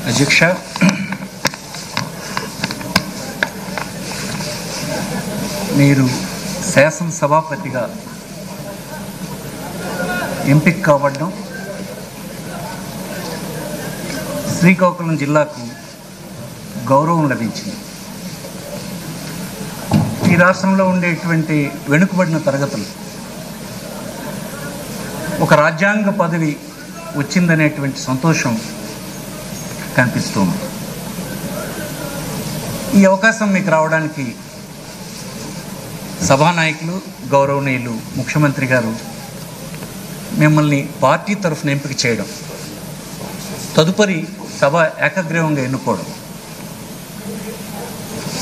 [SPEAKER 6] అధ్యక్ష. మీరు శాసనసభాపతిగా ఎంపిక కావడం శ్రీకాకుళం జిల్లాకు గౌరవం లభించింది. ఈ రాష్ట్రంలో ఉండేటువంటి వెనుకబడిన తరగతులు ఒక రాజ్యాంగ పదవి వచ్చిందనేటువంటి సంతోషం కనిపిస్తుంది ఈ అవకాశం మీకు రావడానికి సభానాయకులు గౌరవనీయులు ముఖ్యమంత్రి గారు మిమ్మల్ని పార్టీ తరఫున ఎంపిక చేయడం తదుపరి సభ ఏకగ్రీవంగా ఎన్నుకోవడం.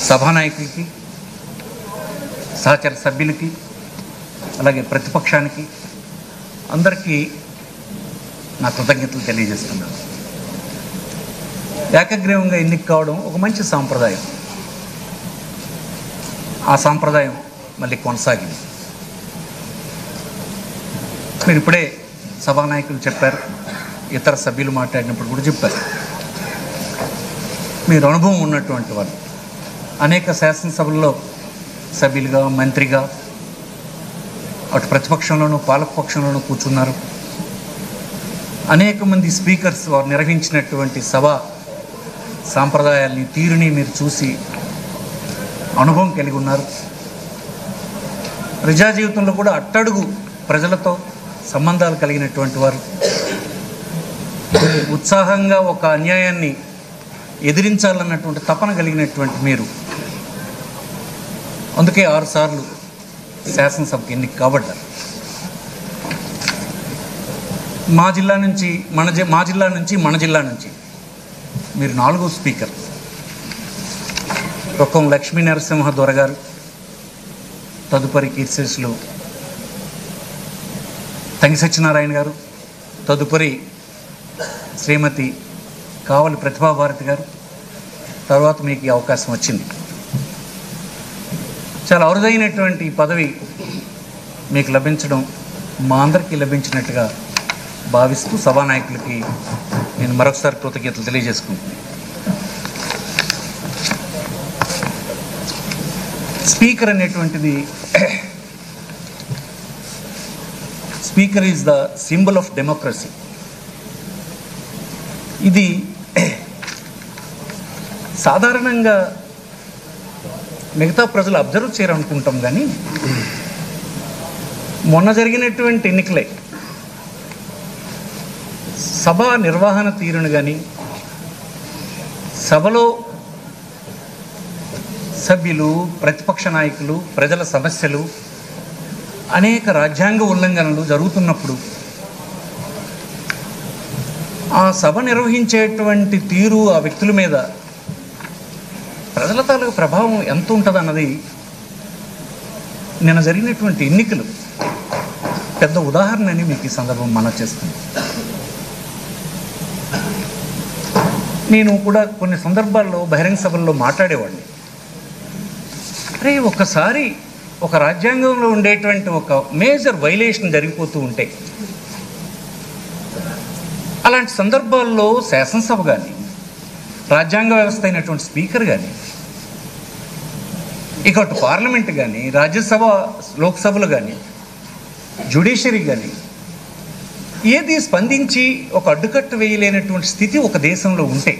[SPEAKER 6] సభానాయకులకి సహచర సభ్యులకి అలాగే ప్రతిపక్షానికి అందరికీ నా కృతజ్ఞతలు తెలియజేస్తున్నాను. ఏకగ్రీవంగా ఎన్నిక కావడం ఒక మంచి సాంప్రదాయం. ఆ సాంప్రదాయం మళ్ళీ కొనసాగింది. మీరు ఇప్పుడే సభానాయకులు చెప్పారు. ఇతర సభ్యులు మాట్లాడినప్పుడు కూడా చెప్పారు. మీరు అనుభవం ఉన్నటువంటి వాళ్ళు. అనేక శాసనసభల్లో సభ్యులుగా మంత్రిగా అటు ప్రతిపక్షంలోనూ పాలకపక్షంలోనూ కూర్చున్నారు. అనేక మంది స్పీకర్స్ వారు నిర్వహించినటువంటి సభ సాంప్రదాయాల్ని తీరుని మీరు చూసి అనుభవం కలిగి ఉన్నారు. ప్రజా జీవితంలో కూడా అట్టడుగు ప్రజలతో సంబంధాలు కలిగినటువంటి వారు. ఉత్సాహంగా ఒక అన్యాయాన్ని ఎదిరించాలన్నటువంటి తపన కలిగినటువంటి మీరు. అందుకే ఆరుసార్లు శాసనసభకి ఎన్నిక కాబడ్డారు. మా జిల్లా నుంచి మన జి- మా జిల్లా నుంచి మన జిల్లా నుంచి మీరు నాలుగో స్పీకర్. రొక్కం లక్ష్మీ నరసింహ దొరగారు తదుపరి కీర్తిశేషులు తంగి సత్యనారాయణ గారు తదుపరి శ్రీమతి కావలి ప్రతిభాభారతి గారు తర్వాత మీకు ఈ అవకాశం వచ్చింది. చాలా అరుదైనటువంటి పదవి మీకు లభించడం మా అందరికీ లభించినట్టుగా భావిస్తూ సభానాయకులకి నేను మరొకసారి కృతజ్ఞతలు తెలియజేసుకుంటున్నాను. స్పీకర్ అనేటువంటిది speaker is the symbol of democracy. ఇది సాధారణంగా మిగతా ప్రజలు అబ్జర్వ్ చేయాలనుకుంటాం కానీ మొన్న జరిగినటువంటి ఎన్నికలే సభ నిర్వహణ తీరును కానీ సభలో సభ్యులు ప్రతిపక్ష నాయకులు ప్రజల సమస్యలు అనేక రాజ్యాంగ ఉల్లంఘనలు జరుగుతున్నప్పుడు ఆ సభ నిర్వహించేటువంటి తీరు ఆ వ్యక్తుల మీద ప్రజల తాలూకు ప్రభావం ఎంత ఉంటుంది అన్నది నిన్న జరిగినటువంటి ఎన్నికలు పెద్ద ఉదాహరణ అని మీకు ఈ సందర్భం మన చేస్తుంది నేను కూడా కొన్ని సందర్భాల్లో బహిరంగ సభల్లో మాట్లాడేవాడిని. అరే ఒక్కసారి ఒక రాజ్యాంగంలో ఉండేటువంటి ఒక మేజర్ వైలేషన్ జరిగిపోతూ ఉంటే అలాంటి సందర్భాల్లో శాసనసభ కానీ రాజ్యాంగ వ్యవస్థ అయినటువంటి స్పీకర్ కానీ ఇక అటు పార్లమెంట్ కానీ రాజ్యసభ లోక్సభలు కానీ జ్యుడిషియరీ కానీ ఏది స్పందించి ఒక అడ్డుకట్ట వేయలేనటువంటి స్థితి ఒక దేశంలో ఉంటే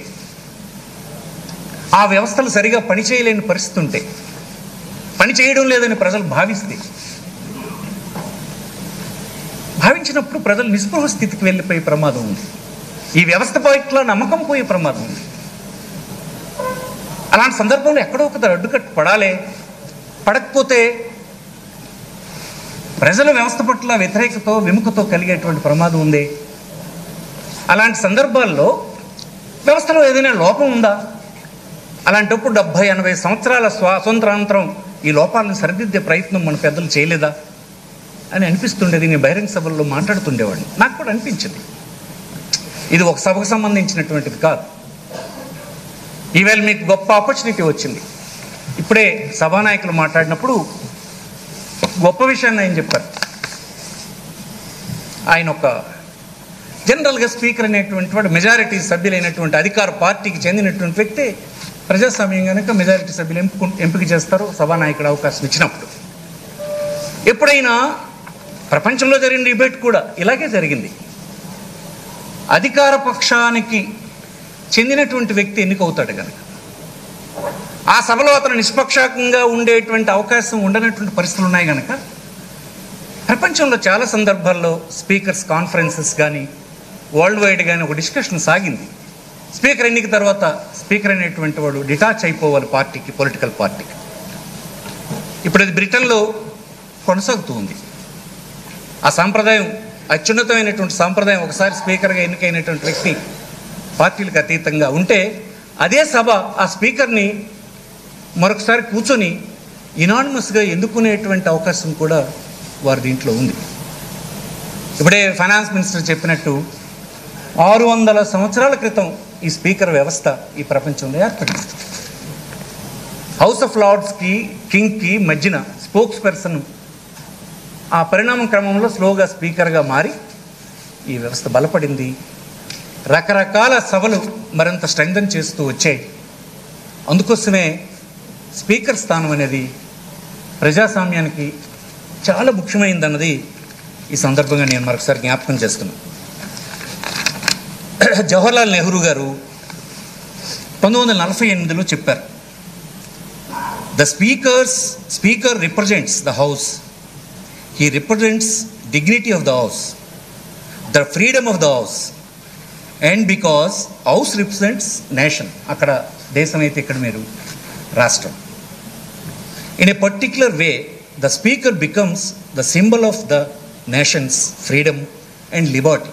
[SPEAKER 6] ఆ వ్యవస్థలు సరిగా పనిచేయలేని పరిస్థితి ఉంటే పని చేయడం లేదని ప్రజలు భావిస్తే భావించినప్పుడు ప్రజలు నిస్పృహ స్థితికి వెళ్ళిపోయే ప్రమాదం ఉంది. ఈ వ్యవస్థ పట్ల నమ్మకం పోయే ప్రమాదం ఉంది. అలాంటి సందర్భంలో ఎక్కడో ఒక అడ్డుకట్టు పడాలే. పడకపోతే ప్రజల వ్యవస్థ పట్ల వ్యతిరేకతో విముఖతో కలిగేటువంటి ప్రమాదం ఉంది. అలాంటి సందర్భాల్లో వ్యవస్థలో ఏదైనా లోపం ఉందా? అలాంటప్పుడు డెబ్భై ఎనభై సంవత్సరాల స్వాతంత్రానంతరం ఈ లోపాలను సరిదిద్దే ప్రయత్నం మన పెద్దలు చేయలేదా? అని అనిపిస్తుండేది. నేను బహిరంగ సభల్లో మాట్లాడుతుండేవాడిని. నాకు కూడా అనిపించింది. ఇది ఒక సభకు సంబంధించినటువంటిది కాదు. ఈవేళ మీకు గొప్ప ఆపర్చునిటీ వచ్చింది. ఇప్పుడే సభానాయకులు మాట్లాడినప్పుడు ఒక గొప్ప విషయాన్ని ఆయన చెప్పారు. ఆయన ఒక జనరల్గా స్పీకర్ అనేటువంటి వాడు మెజారిటీ సభ్యులైనటువంటి అధికార పార్టీకి చెందినటువంటి వ్యక్తి. ప్రజాస్వామ్యం కనుక మెజారిటీ సభ్యులు ఎంపిక ఎంపిక చేస్తారు సభానాయకుడు అవకాశం ఇచ్చినప్పుడు. ఎప్పుడైనా ప్రపంచంలో జరిగిన డిబేట్ కూడా ఇలాగే జరిగింది. అధికార పక్షానికి చెందినటువంటి వ్యక్తి ఎన్నికవుతాడు కనుక ఆ సభలో అతను నిష్పక్షంగా ఉండేటువంటి అవకాశం ఉండనటువంటి పరిస్థితులు ఉన్నాయి కనుక ప్రపంచంలో చాలా సందర్భాల్లో స్పీకర్స్ కాన్ఫరెన్సెస్ కానీ వరల్డ్ వైడ్ కానీ ఒక డిస్కషన్ సాగింది. స్పీకర్ ఎన్నిక తర్వాత స్పీకర్ అనేటువంటి వాడు డిటాచ్ అయిపోవాలి పార్టీకి పొలిటికల్ పార్టీకి. ఇప్పుడు అది బ్రిటన్లో కొనసాగుతూ ఉంది. ఆ సాంప్రదాయం అత్యున్నతమైనటువంటి సాంప్రదాయం ఒకసారి స్పీకర్గా ఎన్నికైనటువంటి వ్యక్తి పార్టీలకు అతీతంగా ఉంటే అదే సభ ఆ స్పీకర్ని మరొకసారి కూర్చొని ఇనానిమస్గా ఎన్నుకునేటువంటి అవకాశం కూడా వారి దీంట్లో ఉంది. ఇప్పుడే ఫైనాన్స్ మినిస్టర్ చెప్పినట్టు ఆరు వందల సంవత్సరాల క్రితం ఈ స్పీకర్ వ్యవస్థ ఈ ప్రపంచంలో ఏర్పడింది. హౌస్ ఆఫ్ లార్డ్స్కి కింగ్కి మధ్యన స్పోక్స్ పర్సన్ ఆ పరిణామం క్రమంలో స్లోగా స్పీకర్గా మారి ఈ వ్యవస్థ బలపడింది. రకరకాల సభలు మరింత స్ట్రెంగ్థన్ చేస్తూ వచ్చాయి. అందుకోసమే స్పీకర్ స్థానం అనేది ప్రజాస్వామ్యానికి చాలా ముఖ్యమైందన్నది ఈ సందర్భంగా నేను మరొకసారి జ్ఞాపకం చేస్తున్నాను. జవహర్లాల్ నెహ్రూ గారు పంతొమ్మిది వందల నలభై ఎనిమిదిలో చెప్పారు the speakers speaker represents the house He represents dignity of the house, the freedom of the house. And because house represents nation, Akada Desamayate Kadmeru, Rashtra. In a particular way, the speaker becomes the symbol of the nation's freedom and liberty.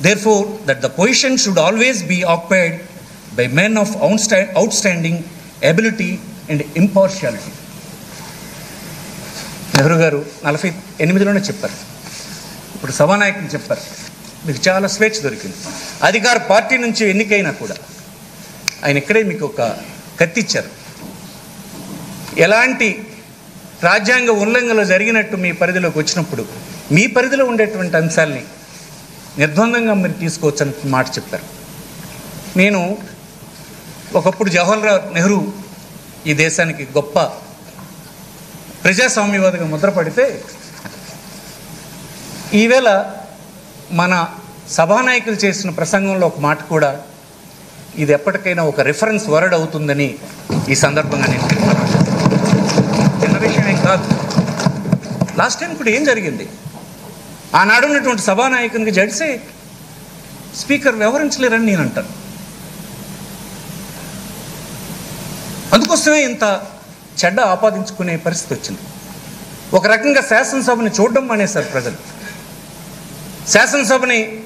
[SPEAKER 6] Therefore, that the position should always be occupied by men of outstanding ability and impartiality. Nehru గారు నలభై ఎనిమిదిలోనే చెప్పారు. ఇప్పుడు సభానాయకుని చెప్పారు. మీకు చాలా స్వేచ్ఛ దొరికింది. అధికార పార్టీ నుంచి ఎన్నికైనా కూడా ఆయన ఇక్కడే మీకు ఒక కత్తిచ్చారు ఎలాంటి రాజ్యాంగ ఉల్లంఘనలు జరిగినట్టు మీ పరిధిలోకి వచ్చినప్పుడు మీ పరిధిలో ఉండేటువంటి అంశాల్ని నిర్బంధంగా మీరు తీసుకోవచ్చని మాట చెప్పారు. నేను ఒకప్పుడు జవహర్లాల్ నెహ్రూ ఈ దేశానికి గొప్ప ప్రజాస్వామ్యవాదిగా ముద్రపడితే ఈవేళ మన సభానాయకులు చేసిన ప్రసంగంలో ఒక మాట కూడా ఇది ఎప్పటికైనా ఒక రిఫరెన్స్ వర్డ్ అవుతుందని ఈ సందర్భంగా నేను చిన్న విషయం ఏం కాదు. లాస్ట్ టైం ఇప్పుడు ఏం జరిగింది? ఆనాడు ఉన్నటువంటి సభానాయకునికి జడిసే స్పీకర్ వ్యవహరించలేరని నేను అంటాను. అందుకోసమే ఇంత చెడ్డ ఆపాదించుకునే పరిస్థితి వచ్చింది. ఒక రకంగా శాసనసభని చూడడం మానేశారు ప్రజలు. శాసనసభని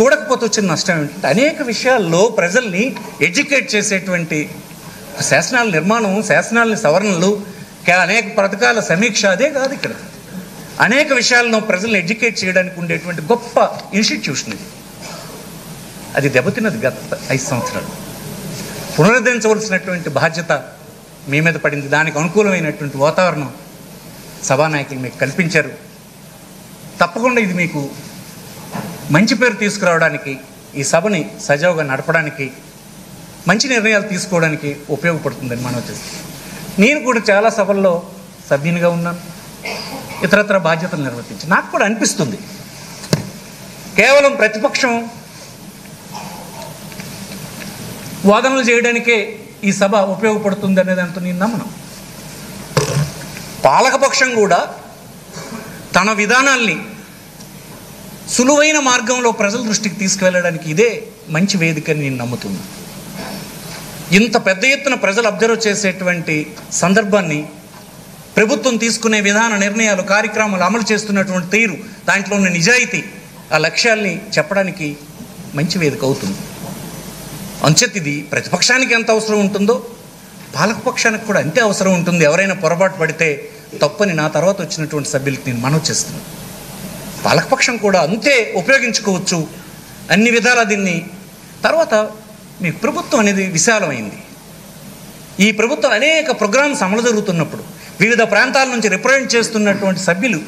[SPEAKER 6] చూడకపోతే వచ్చిన నష్టం ఏంటంటే అనేక విషయాల్లో ప్రజల్ని ఎడ్యుకేట్ చేసేటువంటి శాసనాల నిర్మాణం శాసనాలని సవరణలు అనేక పథకాల సమీక్ష అదే కాదు ఇక్కడ. అనేక విషయాలను ప్రజల్ని ఎడ్యుకేట్ చేయడానికి ఉండేటువంటి గొప్ప ఇన్స్టిట్యూషన్ ఇది. అది దెబ్బతిన్నది గత ఐదు సంవత్సరాలు. పునరుద్ధరించవలసినటువంటి బాధ్యత మీ మీద పడింది. దానికి అనుకూలమైనటువంటి వాతావరణం సభానాయకులు మీకు కల్పించారు. తప్పకుండా ఇది మీకు మంచి పేరు తీసుకురావడానికి ఈ సభని సజావుగా నడపడానికి మంచి నిర్ణయాలు తీసుకోవడానికి ఉపయోగపడుతుందని మనం చేస్తాం నేను కూడా చాలా సభల్లో సభ్యునిగా ఉన్నాను. ఇతరత్ర బాధ్యతలు నిర్వర్తించి నాకు కూడా అనిపిస్తుంది. కేవలం ప్రతిపక్షం వాదనలు చేయడానికే ఈ సభ ఉపయోగపడుతుంది అనేది అంత నేను నమ్మను. పాలకపక్షం కూడా తన విధానాల్ని సులువైన మార్గంలో ప్రజల దృష్టికి తీసుకువెళ్ళడానికి ఇదే మంచి వేదిక అని నేను నమ్ముతున్నాను ఇంత పెద్ద ఎత్తున ప్రజలు అబ్జర్వ్ చేసేటువంటి సందర్భాన్ని ప్రభుత్వం తీసుకునే విధాన నిర్ణయాలు కార్యక్రమాలు అమలు చేస్తున్నటువంటి తీరు దాంట్లో ఉన్న నిజాయితీ ఆ లక్ష్యాల్ని చెప్పడానికి మంచి వేదిక అవుతుంది. అంచేత ఇది ప్రతిపక్షానికి ఎంత అవసరం ఉంటుందో పాలకపక్షానికి కూడా అంతే అవసరం ఉంటుంది. ఎవరైనా పొరపాటు పడితే తప్పని నా తర్వాత వచ్చినటువంటి సభ్యులకి నేను మనవి చేస్తున్నాను పాలకపక్షం కూడా అంతే ఉపయోగించుకోవచ్చు. అన్ని విధాల దీన్ని తర్వాత మీ ప్రభుత్వం అనేది విశాలమైంది. ఈ ప్రభుత్వం అనేక ప్రోగ్రామ్స్ అమలు జరుగుతున్నప్పుడు వివిధ ప్రాంతాల నుంచి రిప్రజెంట్ చేస్తున్నటువంటి సభ్యులు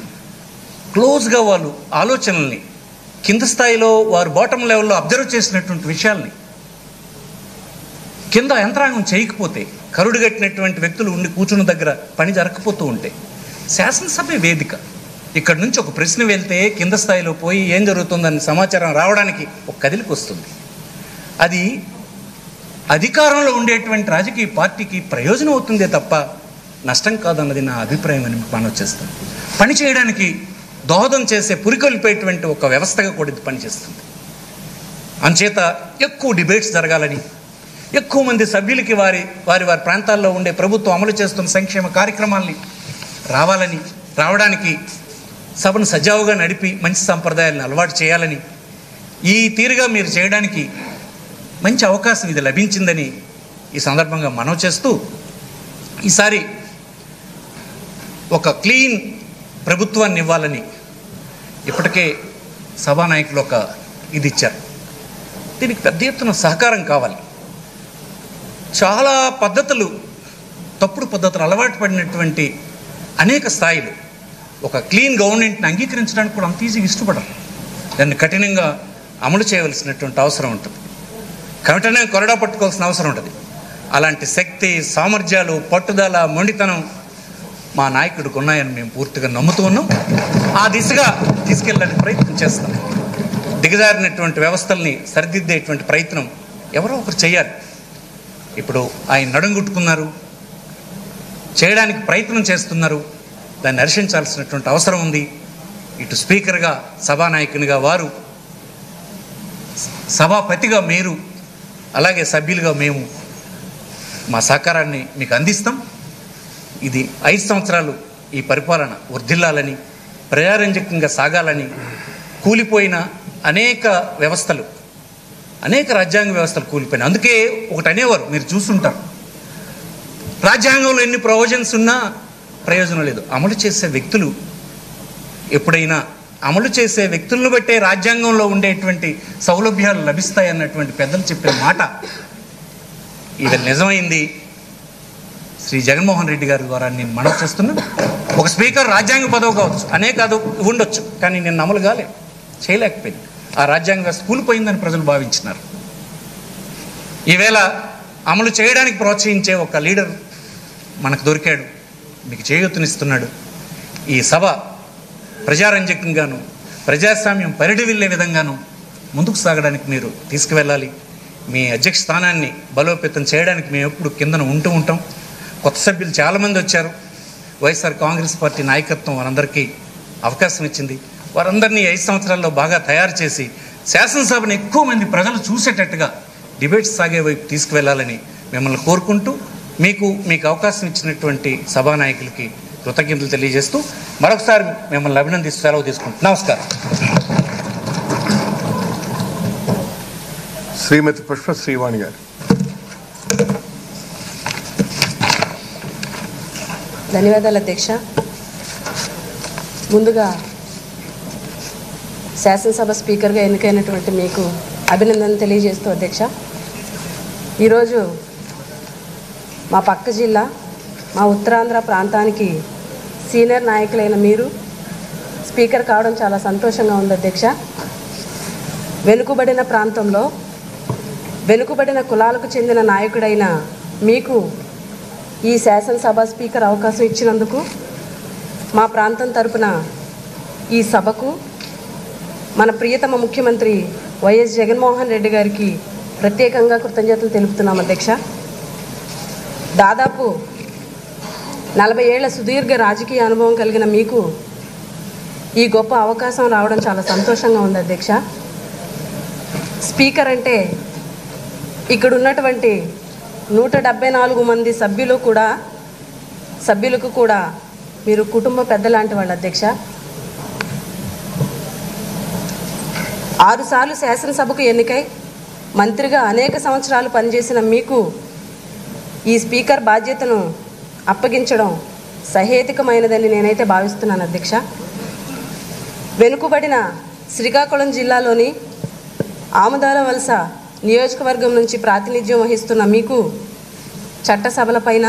[SPEAKER 6] క్లోజ్గా వాళ్ళు ఆలోచనల్ని కింద స్థాయిలో వారు బాటమ్ లెవెల్లో అబ్జర్వ్ చేసినటువంటి విషయాల్ని కింద యంత్రాంగం చేయకపోతే కరుడుగట్టినటువంటి వ్యక్తులు ఉండి కూర్చున్న దగ్గర పని జరగకపోతూ ఉంటే శాసనసభ వేదిక. ఇక్కడ నుంచి ఒక ప్రశ్న వెళ్తే కింద స్థాయిలో పోయి ఏం జరుగుతుందని సమాచారం రావడానికి ఒక కదిలికి వస్తుంది. అది అధికారంలో ఉండేటువంటి రాజకీయ పార్టీకి ప్రయోజనం అవుతుందే తప్ప నష్టం కాదన్నది నా అభిప్రాయం అని మనం చేస్తాం పని చేయడానికి దోహదం చేసే పురికొల్పేటువంటి ఒక వ్యవస్థగా కూడా ఇది పనిచేస్తుంది. అంచేత ఎక్కువ డిబేట్స్ జరగాలని ఎక్కువ మంది సభ్యులకి వారి వారి వారి ప్రాంతాల్లో ఉండే ప్రభుత్వం అమలు చేస్తున్న సంక్షేమ కార్యక్రమాల్ని రావాలని రావడానికి సభను సజావుగా నడిపి మంచి సంప్రదాయాలను అలవాటు చేయాలని ఈ తీరుగా మీరు చేయడానికి మంచి అవకాశం ఇది లభించిందని ఈ సందర్భంగా మనం చేస్తూ ఈసారి ఒక క్లీన్ ప్రభుత్వాన్ని ఇవ్వాలని ఇప్పటికే సభానాయకులు ఒక ఇది ఇచ్చారు. దీనికి పెద్ద ఎత్తున సహకారం కావాలి. చాలా పద్ధతులు తప్పుడు పద్ధతులు అలవాటు పడినటువంటి అనేక స్థాయిలు. ఒక క్లీన్ గవర్నమెంట్ని అంగీకరించడానికి కూడా అంత ఈజీగా ఇష్టపడరు. దాన్ని కఠినంగా అమలు చేయవలసినటువంటి అవసరం ఉంటుంది. కమిటనే కొరడా పట్టుకోవాల్సిన అవసరం ఉంటుంది. అలాంటి శక్తి సామర్థ్యాలు పట్టుదల మొండితనం మా నాయకుడికి ఉన్నాయని మేము పూర్తిగా నమ్ముతూ ఉన్నాం. ఆ దిశగా తీసుకెళ్ళడానికి ప్రయత్నం చేస్తాం. దిగజారినటువంటి వ్యవస్థల్ని సరిదిద్దేటువంటి ప్రయత్నం ఎవరో ఒకరు చేయాలి. ఇప్పుడు ఆయన నడుంగుట్టుకున్నారు. చేయడానికి ప్రయత్నం చేస్తున్నారు. దాన్ని హర్షించాల్సినటువంటి అవసరం ఉంది. ఇటు స్పీకర్గా సభానాయకునిగా వారు సభాపతిగా మీరు అలాగే సభ్యులుగా మేము మా సహకారాన్ని మీకు అందిస్తాం. ఇది ఐదు సంవత్సరాలు ఈ పరిపాలన వర్ధిల్లాలని ప్రజారంజకంగా సాగాలని కూలిపోయిన అనేక వ్యవస్థలు అనేక రాజ్యాంగ వ్యవస్థలు కూలిపోయినాయి. అందుకే ఒకటి అనేవారు మీరు చూస్తుంటారు. రాజ్యాంగంలో ఎన్ని ప్రొవిజన్స్ ఉన్నా ప్రయోజనం లేదు. అమలు చేసే వ్యక్తులు ఎప్పుడైనా అమలు చేసే వ్యక్తులను బట్టే రాజ్యాంగంలో ఉండేటువంటి సౌలభ్యాలు లభిస్తాయి అన్నటువంటి పెద్దలు చెప్పిన మాట. ఇది నిజమైంది. శ్రీ జగన్మోహన్ రెడ్డి గారి ద్వారా నేను మనవి చేస్తున్నాను ఒక స్పీకర్ రాజ్యాంగ పదవి కావచ్చు అనేక అది ఉండొచ్చు. కానీ నేను అమలు కాలే చేయలేకపోయింది ఆ రాజ్యాంగ వ్యవస్థ కూలిపోయిందని ప్రజలు భావించినారు. ఈవేళ అమలు చేయడానికి ప్రోత్సహించే ఒక లీడర్ మనకు దొరికాడు మీకు చేయూతనిస్తున్నాడు. ఈ సభ ప్రజారంజకంగాను ప్రజాస్వామ్యం పరిడివిల్లే విధంగాను ముందుకు సాగడానికి మీరు తీసుకువెళ్ళాలి. మీ అధ్యక్ష స్థానాన్ని బలోపేతం చేయడానికి మేము ఎప్పుడు కిందన ఉంటూ ఉంటాం. కొత్త సభ్యులు చాలామంది వచ్చారు. వైఎస్ఆర్ కాంగ్రెస్ పార్టీ నాయకత్వం వారందరికీ అవకాశం ఇచ్చింది. వారందరినీ ఐదు సంవత్సరాల్లో బాగా తయారు చేసి శాసనసభను ఎక్కువ మంది ప్రజలు చూసేటట్టుగా డిబేట్స్ సాగే వైపు తీసుకువెళ్ళాలని మిమ్మల్ని కోరుకుంటూ మీకు మీకు అవకాశం ఇచ్చినటువంటి సభానాయకులకి కృతజ్ఞతలు తెలియజేస్తూ మరొకసారి మిమ్మల్ని అభినందిస్తూ సెలవు తీసుకుంటున్నాను నమస్కారం.
[SPEAKER 2] శ్రీమతి పుష్ప శ్రీవాణి గారు.
[SPEAKER 7] ధన్యవాదాలు అధ్యక్ష. ముందుగా శాసనసభ స్పీకర్గా ఎన్నికైనటువంటి మీకు అభినందన తెలియజేస్తూ అధ్యక్ష. ఈరోజు మా పక్క జిల్లా మా ఉత్తరాంధ్ర ప్రాంతానికి సీనియర్ నాయకులైన మీరు స్పీకర్ కావడం చాలా సంతోషంగా ఉంది అధ్యక్ష. వెనుకబడిన ప్రాంతంలో వెనుకబడిన కులాలకు చెందిన నాయకుడైన మీకు ఈ శాసనసభ స్పీకర్ అవకాశం ఇచ్చినందుకు మా ప్రాంతం తరపున ఈ సభకు మన ప్రియతమ ముఖ్యమంత్రి వైఎస్ జగన్మోహన్ రెడ్డి గారికి ప్రత్యేకంగా కృతజ్ఞతలు తెలుపుతున్నాం అధ్యక్ష. దాదాపు నలభై ఏళ్ళ సుదీర్ఘ రాజకీయ అనుభవం కలిగిన మీకు ఈ గొప్ప అవకాశం రావడం చాలా సంతోషంగా ఉంది అధ్యక్ష. స్పీకర్ అంటే ఇక్కడ ఉన్నటువంటి నూట డెబ్బై నాలుగు మంది సభ్యులు కూడా సభ్యులకు కూడా మీరు కుటుంబ పెద్దలాంటి వాళ్ళు అధ్యక్ష. ఆరుసార్లు శాసనసభకు ఎన్నికై మంత్రిగా అనేక సంవత్సరాలు పనిచేసిన మీకు ఈ స్పీకర్ బాధ్యతను అప్పగించడం సహేతుకమైనదని నేనైతే భావిస్తున్నాను అధ్యక్ష. వెనుకబడిన శ్రీకాకుళం జిల్లాలోని ఆముదాల వలస నియోజకవర్గం నుంచి ప్రాతినిధ్యం వహిస్తున్న మీకు చట్టసభలపైన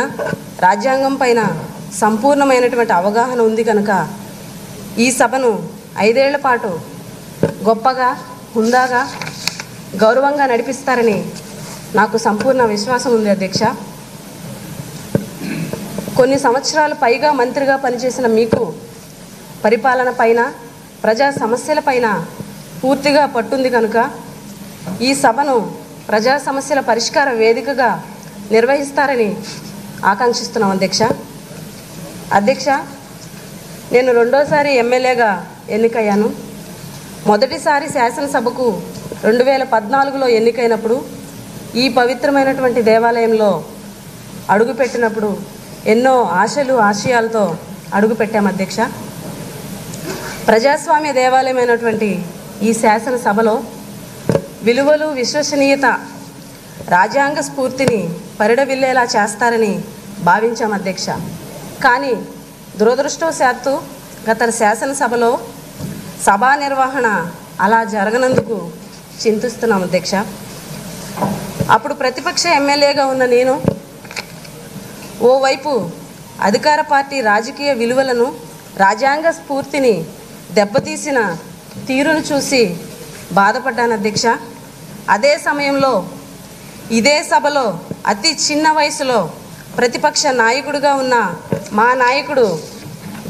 [SPEAKER 7] రాజ్యాంగం పైన సంపూర్ణమైనటువంటి అవగాహన ఉంది కనుక ఈ సభను ఐదేళ్ళ పాటు గొప్పగా హుందాగా గౌరవంగా నడిపిస్తారని నాకు సంపూర్ణ విశ్వాసం ఉంది అధ్యక్ష. కొన్ని సంవత్సరాలు పైగా మంత్రిగా పనిచేసిన మీకు పరిపాలన పైన ప్రజా సమస్యల పైన పూర్తిగా పట్టుంది కనుక ఈ సభను ప్రజా సమస్యల పరిష్కార వేదికగా నిర్వహిస్తారని ఆకాంక్షిస్తున్నాం అధ్యక్ష. అధ్యక్ష నేను రెండోసారి ఎమ్మెల్యేగా ఎన్నికయ్యాను. మొదటిసారి శాసనసభకు రెండు వేల పద్నాలుగులో ఎన్నికైనప్పుడు ఈ పవిత్రమైనటువంటి దేవాలయంలో అడుగుపెట్టినప్పుడు ఎన్నో ఆశలు ఆశయాలతో అడుగుపెట్టాం అధ్యక్ష. ప్రజాస్వామ్య దేవాలయమైనటువంటి ఈ శాసనసభలో విలువలు విశ్వసనీయత రాజ్యాంగ స్ఫూర్తిని పరిడవిల్లేలా చేస్తారని భావించాం అధ్యక్ష. కానీ దురదృష్టవశాత్తు గత శాసనసభలో సభా నిర్వహణ అలా జరగనందుకు చింతిస్తున్నాం అధ్యక్ష. అప్పుడు ప్రతిపక్ష ఎమ్మెల్యేగా ఉన్న నేను ఓవైపు అధికార పార్టీ రాజకీయ విలువలను రాజ్యాంగ స్ఫూర్తిని దెబ్బతీసిన తీరును చూసి బాధపడ్డాను అధ్యక్ష. అదే సమయంలో ఇదే సభలో అతి చిన్న వయసులో ప్రతిపక్ష నాయకుడిగా ఉన్న మా నాయకుడు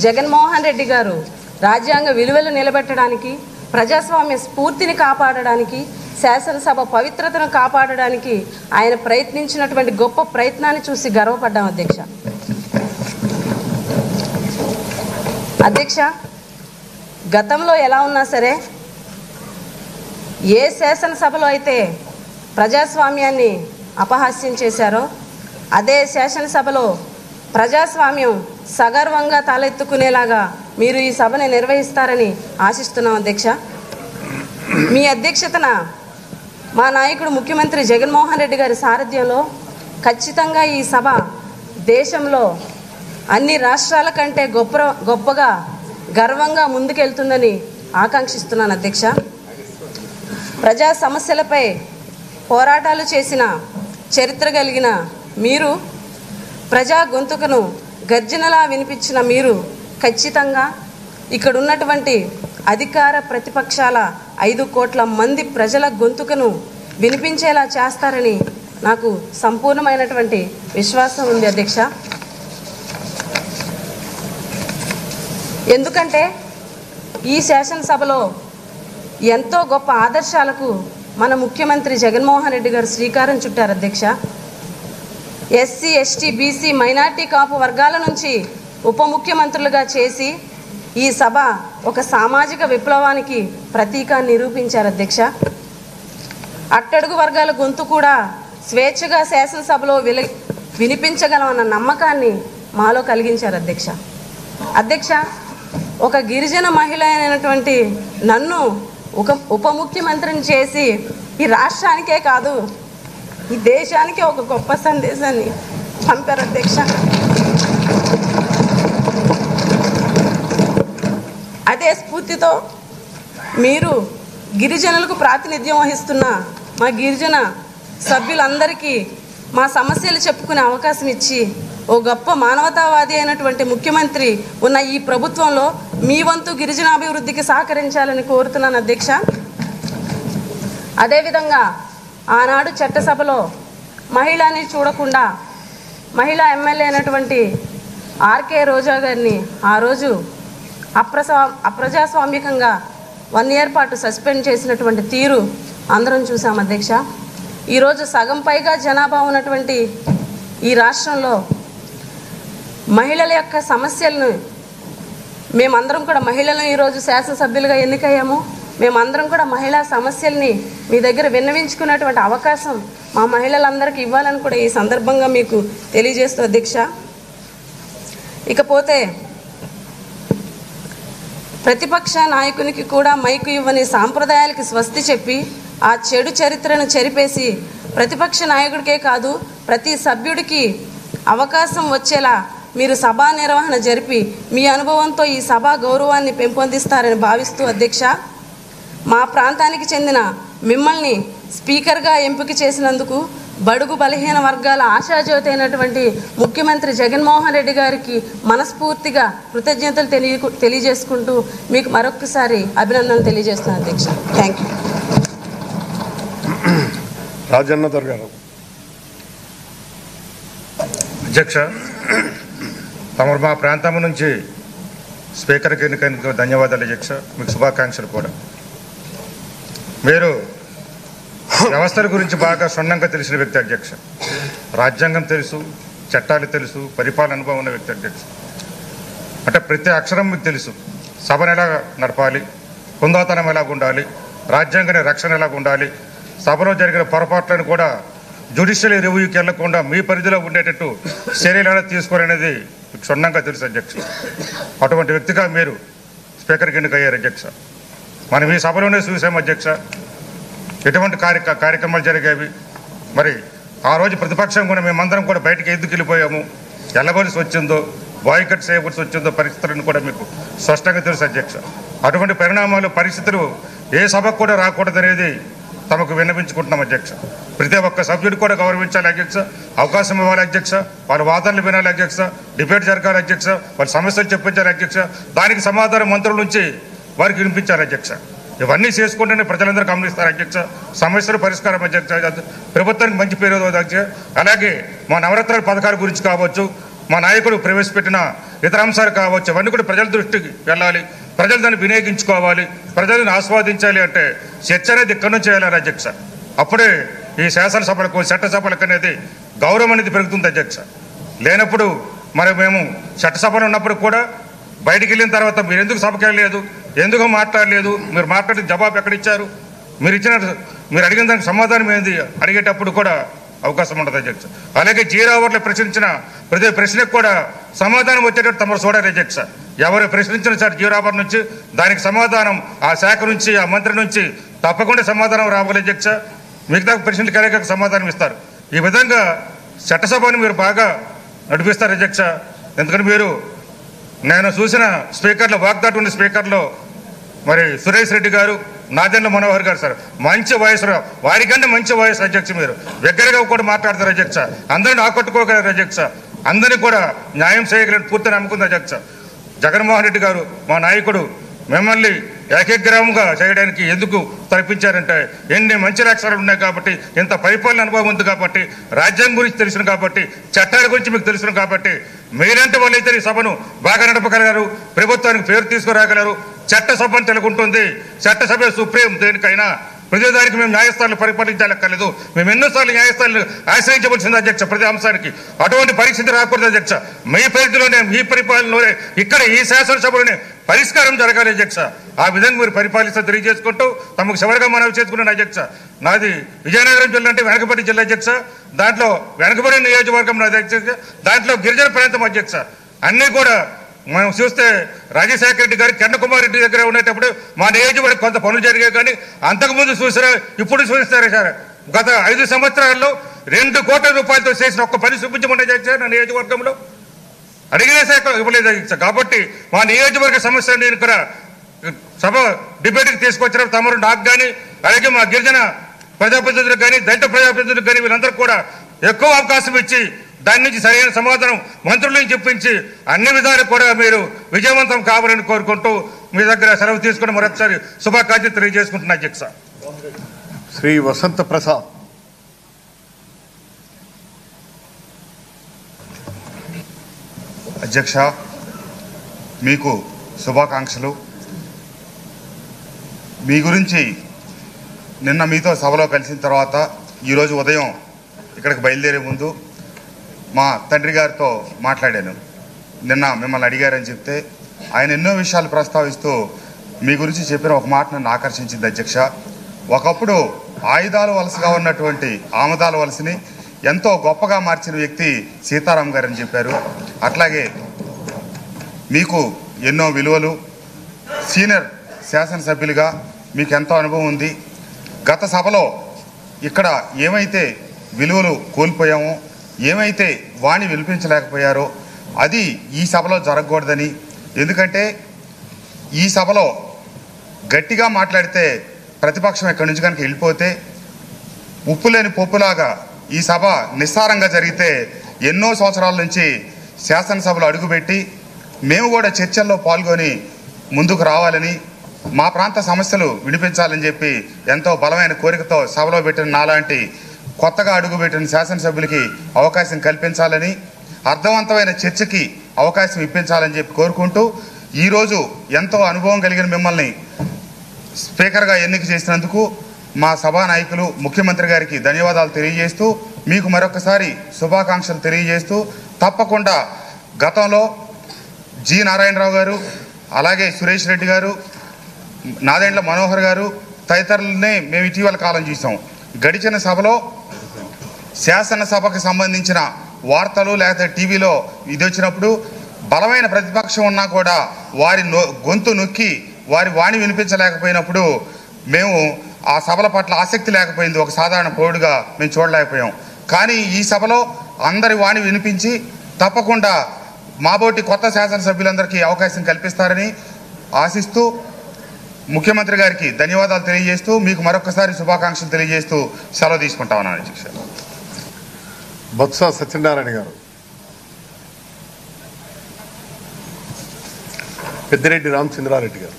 [SPEAKER 7] జగన్మోహన్ రెడ్డి గారు రాజ్యాంగ విలువలు నిలబెట్టడానికి ప్రజాస్వామ్య స్ఫూర్తిని కాపాడడానికి శాసనసభ పవిత్రతను కాపాడడానికి ఆయన ప్రయత్నించినటువంటి గొప్ప ప్రయత్నాన్ని చూసి గర్వపడ్డాం అధ్యక్ష. అధ్యక్ష గతంలో ఎలా ఉన్నా సరే ఏ శాసనసభలో అయితే ప్రజాస్వామ్యాన్ని అపహాస్యం చేశారో అదే శాసనసభలో ప్రజాస్వామ్యం సగర్వంగా తలెత్తుకునేలాగా మీరు ఈ సభని నిర్వహిస్తారని ఆశిస్తున్నాం అధ్యక్ష. మీ అధ్యక్షతన మా నాయకుడు ముఖ్యమంత్రి జగన్మోహన్ రెడ్డి గారి సారథ్యంలో ఖచ్చితంగా ఈ సభ దేశంలో అన్ని రాష్ట్రాల కంటే గొప్ప గొప్పగా గర్వంగా ముందుకెళ్తుందని ఆకాంక్షిస్తున్నాను అధ్యక్ష. ప్రజా సమస్యలపై పోరాటాలు చేసిన చరిత్ర కలిగిన మీరు ప్రజా గొంతుకను గర్జనలా వినిపించిన మీరు ఖచ్చితంగా ఇక్కడ ఉన్నటువంటి అధికార ప్రతిపక్షాల ఐదు కోట్ల మంది ప్రజల గొంతుకను వినిపించేలా చేస్తారని నాకు సంపూర్ణమైనటువంటి విశ్వాసం ఉంది అధ్యక్ష. ఎందుకంటే ఈ శాసనసభలో ఎంతో గొప్ప ఆదర్శాలకు మన ముఖ్యమంత్రి జగన్మోహన్ రెడ్డి గారు శ్రీకారం చుట్టారు అధ్యక్ష. SC ST BC minority Kapu వర్గాల నుంచి ఉప ముఖ్యమంత్రులుగా చేసి ఈ సభ ఒక సామాజిక విప్లవానికి ప్రతీక నిరూపించారు అధ్యక్ష. అట్టడుగు వర్గాల గొంతు కూడా స్వేచ్ఛగా శాసనసభలో విల వినిపించగలమన్న నమ్మకాన్ని మాలో కలిగించారు అధ్యక్ష. అధ్యక్ష ఒక గిరిజన మహిళ అయినటువంటి నన్ను ఒక ఉప ముఖ్యమంత్రిని చేసి ఈ రాష్ట్రానికే కాదు ఈ దేశానికే ఒక గొప్ప సందేశాన్ని పంపారు అధ్యక్ష. అదే స్ఫూర్తితో మీరు గిరిజనులకు ప్రాతినిధ్యం వహిస్తున్న మా గిరిజన సభ్యులందరికీ మా సమస్యలు చెప్పుకునే అవకాశం ఇచ్చి ఓ గొప్ప మానవతావాది అయినటువంటి ముఖ్యమంత్రి ఉన్న ఈ ప్రభుత్వంలో మీ వంతు గిరిజనాభివృద్ధికి సహకరించాలని కోరుతున్నాను అధ్యక్ష. అదేవిధంగా ఆనాడు చట్టసభలో మహిళని చూడకుండా మహిళా ఎమ్మెల్యే అయినటువంటి ఆర్కే రోజా గారిని ఆ రోజు అప్రసా అప్రజాస్వామికంగా వన్ ఇయర్ పాటు సస్పెండ్ చేసినటువంటి తీరు అందరం చూసాం అధ్యక్ష. ఈరోజు సగం పైగా జనాభా ఉన్నటువంటి ఈ రాష్ట్రంలో మహిళల యొక్క సమస్యలను మేమందరం కూడా మహిళలను ఈరోజు శాసనసభ్యులుగా ఎన్నికయ్యాము. మేమందరం కూడా మహిళా సమస్యల్ని మీ దగ్గర విన్నవించుకునేటువంటి అవకాశం మా మహిళలందరికీ ఇవ్వాలని కూడా ఈ సందర్భంగా మీకు తెలియజేస్తూ అధ్యక్ష. ఇకపోతే ప్రతిపక్ష నాయకునికి కూడా మైకు ఇవ్వని సాంప్రదాయాలకి స్వస్తి చెప్పి ఆ చెడు చరిత్రను చెరిపేసి ప్రతిపక్ష నాయకుడికే కాదు ప్రతి సభ్యుడికి అవకాశం వచ్చేలా మీరు సభా నిర్వహణ జరిపి మీ అనుభవంతో ఈ సభా గౌరవాన్ని పెంపొందిస్తారని భావిస్తూ అధ్యక్ష మా ప్రాంతానికి చెందిన మిమ్మల్ని స్పీకర్గా ఎంపిక చేసినందుకు బడుగు బలహీన వర్గాల ఆశాజ్యోతి అయినటువంటి ముఖ్యమంత్రి జగన్మోహన్ రెడ్డి గారికి మనస్ఫూర్తిగా కృతజ్ఞతలు తెలియ తెలియజేసుకుంటూ మీకు మరొకసారి అభినందనలు తెలియజేస్తున్నాను అధ్యక్ష. థ్యాంక్ యూ
[SPEAKER 2] రాజన్న గారు.
[SPEAKER 8] అధ్యక్ష తమరు మా ప్రాంతం నుంచి స్పీకర్కి ఎన్నికైనందుకు ధన్యవాదాలు అధ్యక్ష. మీకు శుభాకాంక్షలు కూడా. మీరు వ్యవస్థల గురించి బాగా క్షుణ్ణంగా తెలిసిన వ్యక్తి అధ్యక్ష. రాజ్యాంగం తెలుసు చట్టాలు తెలుసు పరిపాలన అనుభవం ఉన్న వ్యక్తి అధ్యక్ష. అంటే ప్రతి అక్షరం మీకు తెలుసు. సభను ఎలా నడపాలి కుందాతనం ఎలాగ ఉండాలి రాజ్యాంగ రక్షణ ఎలాగ ఉండాలి సభలో జరిగిన పొరపాట్లను కూడా జ్యుడిషియల్ రివ్యూకి వెళ్ళకుండా మీ పరిధిలో ఉండేటట్టు చర్యలు ఎలా తీసుకోవాలనేది మీకు క్షుణ్ణంగా తెలుసు అధ్యక్ష. అటువంటి వ్యక్తిగా మీరు స్పీకర్కి ఎన్నికయ్యారు అధ్యక్ష. మనం ఈ సభలోనే చూసాం అధ్యక్ష. ఎటువంటి కార్య కార్యక్రమాలు జరిగేవి? మరి ఆ రోజు ప్రతిపక్షం కూడా మేమందరం కూడా బయటకు ఎందుకు వెళ్ళిపోయాము? వెళ్ళవలసి వచ్చిందో బాయ్కట్ చేయవలసి వచ్చిందో పరిస్థితులను కూడా మీకు స్పష్టంగా తెలుసు అధ్యక్ష. అటువంటి పరిణామాలు పరిస్థితులు ఏ సభకు కూడా రాకూడదనేది తమకు విన్నపించుకుంటున్నాం అధ్యక్ష. ప్రతి ఒక్క సభ్యుడు కూడా గౌరవించాలి అధ్యక్ష. అవకాశం ఇవ్వాలి అధ్యక్ష. వాళ్ళ వాదనలు వినాలి అధ్యక్ష. డిబేట్ జరగాలి అధ్యక్ష. వాళ్ళ సమస్యలు చెప్పించాలి అధ్యక్ష. దానికి సమాధానం మంత్రుల నుంచి వారికి వినిపించాలి అధ్యక్ష. ఇవన్నీ చేసుకుంటేనే ప్రజలందరూ గమనిస్తారు. అధ్యక్ష సమస్యలు పరిష్కారం అధ్యక్ష ప్రభుత్వానికి మంచి పేరు అధ్యక్ష. అలాగే మా నవరత్నాల పథకాల గురించి కావచ్చు మా నాయకుడు ప్రవేశపెట్టిన ఇతర అంశాలు కావచ్చు అవన్నీ కూడా ప్రజల దృష్టికి వెళ్ళాలి. ప్రజలు దాన్ని వినియోగించుకోవాలి ప్రజలను ఆస్వాదించాలి అంటే చర్చ అనేది ఇక్కడ నుంచి వెళ్ళాలి అధ్యక్ష? అప్పుడే ఈ శాసనసభలకు చట్టసభలకు అనేది గౌరవం అనేది పెరుగుతుంది అధ్యక్ష. లేనప్పుడు మరి మేము చట్టసభలు ఉన్నప్పుడు కూడా బయటికి వెళ్ళిన తర్వాత మీరు ఎందుకు సభకి వెళ్ళలేదు? ఎందుకు మాట్లాడలేదు? మీరు మాట్లాడే జవాబు ఎక్కడ ఇచ్చారు మీరు ఇచ్చిన మీరు అడిగిన దానికి సమాధానం ఏంది? అడిగేటప్పుడు కూడా అవకాశం ఉండదు అధ్యక్ష అలాగే జీరావర్లో ప్రశ్నించిన ప్రతి ప్రశ్నకు కూడా సమాధానం వచ్చేటట్టు తమరు చూడాలి అధ్యక్ష ఎవరు ప్రశ్నించిన సార్ జీరావర్ నుంచి దానికి సమాధానం ఆ శాఖ నుంచి ఆ మంత్రి నుంచి తప్పకుండా సమాధానం రావాలి అధ్యక్ష మిగతా ప్రశ్నలు కలిగ సమాధానం ఇస్తారు. ఈ విధంగా చట్టసభని మీరు బాగా నడిపిస్తారు అధ్యక్ష ఎందుకంటే మీరు నేను చూసిన స్పీకర్లో వాగ్దాటు ఉన్న స్పీకర్లో మరి సురేష్ రెడ్డి గారు నాదెండ్ల మనోహర్ గారు సార్ మంచి వయసు వారికంటే మంచి వయసు అధ్యక్ష మీరు. దగ్గరగా కూడా మాట్లాడతారు అధ్యక్ష అందరిని ఆకట్టుకోగలరు అధ్యక్ష అందరినీ కూడా న్యాయం చేయగలని పూర్తి నమ్ముకుంది అధ్యక్ష జగన్మోహన్ రెడ్డి గారు మా నాయకుడు మిమ్మల్ని ఏకగ్రహంగా చేయడానికి ఎందుకు తలపించారంటే ఎన్ని మంచి లక్షణాలు ఉన్నాయి కాబట్టి ఇంత పరిపాలన అనుభవం ఉంది కాబట్టి రాజ్యం గురించి తెలుసును కాబట్టి చట్టాల గురించి మీకు తెలుసును కాబట్టి మీరంటే వాళ్ళైతే ఈ సభను బాగా నడపగలరు ప్రభుత్వానికి పేరు తీసుకురాగలరు చట్టసభను తెలుగుంటుంది. చట్టసభ సుప్రీం దేనికైనా ప్రతిదానికి మేము న్యాయస్థానాలు పరిపాలించాలక్కర్లేదు. మేము ఎన్నోసార్లు న్యాయస్థానాలు ఆశ్రయించవలసింది అధ్యక్ష ప్రతి అంశానికి. అటువంటి పరిస్థితి రాకూడదు అధ్యక్ష. మీ పరిధిలోనే మీ పరిపాలనలోనే ఇక్కడ ఈ శాసనసభలోనే పరిష్కారం జరగాలి అధ్యక్ష. ఆ విధంగా మీరు పరిపాలిస్తే తెలియజేసుకుంటూ తమకు చివరిగా మనవి చేసుకున్నాను అధ్యక్ష. నాది విజయనగరం జిల్లా అంటే వెనకబడి జిల్లా అధ్యక్ష. దాంట్లో వెనకబడి నియోజకవర్గం నాది అధ్యక్ష. దాంట్లో గిరిజన ప్రాంతం అధ్యక్ష. అన్నీ కూడా మనం చూస్తే రాజశేఖర రెడ్డి గారు కిరణ్ రెడ్డి దగ్గర ఉండేటప్పుడు మా నియోజకవర్గం కొంత పనులు జరిగాయి కానీ అంతకుముందు చూసారా ఇప్పుడు చూస్తారా సార్. గత ఐదు సంవత్సరాల్లో రెండు కోట్ల రూపాయలతో చేసిన ఒక్క పని చూపించమని చేశారు నా నియోజకవర్గంలో. అడిగిన శాఖ ఇవ్వలేదు. కాబట్టి మా నియోజకవర్గ సమస్య నేను ఇక్కడ సభ డిబేట్కి తీసుకొచ్చిన తమరు నాకు కానీ అలాగే మా గిరిజన ప్రజాప్రతినిధులకు కానీ దళిత ప్రజాప్రతినిధులకు కానీ వీళ్ళందరూ కూడా ఎక్కువ అవకాశం ఇచ్చి దాని నుంచి సరైన సమాధానం మంత్రులను చెప్పించి అన్ని విధాలు కూడా మీరు విజయవంతం కావాలని కోరుకుంటూ మీ దగ్గర సెలవు తీసుకుని మరొకసారి శుభాకాంక్షలు తెలియజేసుకుంటున్నా అధ్యక్ష.
[SPEAKER 2] శ్రీ వసంత ప్రసాద్.
[SPEAKER 9] అధ్యక్ష మీకు శుభాకాంక్షలు. మీ గురించి నిన్న మీతో సభలో కలిసిన తర్వాత ఈరోజు ఉదయం ఇక్కడికి బయలుదేరే ముందు మా తండ్రి గారితో మాట్లాడాను. నిన్న మిమ్మల్ని అడిగారని చెప్తే ఆయన ఎన్నో విషయాలు ప్రస్తావిస్తూ మీ గురించి చెప్పిన ఒక మాట నన్ను ఆకర్షించింది అధ్యక్ష. ఒకప్పుడు ఆయుధాల వలసగా ఉన్నటువంటి ఆమదాల వలసని ఎంతో గొప్పగా మార్చిన వ్యక్తి సీతారాం గారు అని చెప్పారు. అట్లాగే మీకు ఎన్నో విలువలు సీనియర్ శాసనసభ్యులుగా మీకు ఎంతో అనుభవం ఉంది. గత సభలో ఇక్కడ ఏమైతే విలువలు కోల్పోయామో ఏమైతే వాణి వినిపించలేకపోయారో అది ఈ సభలో జరగకూడదని. ఎందుకంటే ఈ సభలో గట్టిగా మాట్లాడితే ప్రతిపక్షం ఎక్కడి నుంచి కనుక వెళ్ళిపోతే ఉప్పు లేని పప్పులాగా ఈ సభ నిస్సారంగా జరిగితే ఎన్నో సంవత్సరాల నుంచి శాసనసభలో అడుగుపెట్టి మేము కూడా చర్చల్లో పాల్గొని ముందుకు రావాలని మా ప్రాంత సమస్యలు వినిపించాలని చెప్పి ఎంతో బలమైన కోరికతో సభలో పెట్టిన నాలాంటి కొత్తగా అడుగుపెట్టిన శాసనసభ్యులకి అవకాశం కల్పించాలని అర్థవంతమైన చర్చకి అవకాశం ఇప్పించాలని చెప్పి కోరుకుంటూ ఈరోజు ఎంతో అనుభవం కలిగిన మిమ్మల్ని స్పీకర్గా ఎన్నిక చేసినందుకు మా సభా నాయకులు ముఖ్యమంత్రి గారికి ధన్యవాదాలు తెలియజేస్తూ మీకు మరొకసారి శుభాకాంక్షలు తెలియజేస్తూ తప్పకుండా గతంలో జి నారాయణరావు గారు అలాగే సురేష్ రెడ్డి గారు నాదెండ్ల మనోహర్ గారు తదితరులనే మేము ఇటీవల కాలం చూసాం. గడిచిన సభలో శాసనసభకు సంబంధించిన వార్తలు లేకపోతే టీవీలో ఇది వచ్చినప్పుడు బలమైన ప్రతిపక్షం ఉన్నా కూడా
[SPEAKER 8] వారి నొ- గొంతు నొక్కి వారి వాణి వినిపించలేకపోయినప్పుడు మేము ఆ సభల పట్ల ఆసక్తి లేకపోయింది. ఒక సాధారణ పౌరుడిగా మేము చూడలేకపోయాం. కానీ ఈ సభలో అందరి వాణి వినిపించి తప్పకుండా మాబోటి కొత్త శాసనసభ్యులందరికీ అవకాశం కల్పిస్తారని ఆశిస్తూ ముఖ్యమంత్రి గారికి ధన్యవాదాలు తెలియజేస్తూ మీకు మరొకసారి శుభాకాంక్షలు తెలియజేస్తూ సెలవు తీసుకుంటా ఉన్నాను అధ్యక్ష
[SPEAKER 2] బొత్స సత్యనారాయణ గారు. పెద్దిరెడ్డి రామచంద్రారెడ్డి గారు.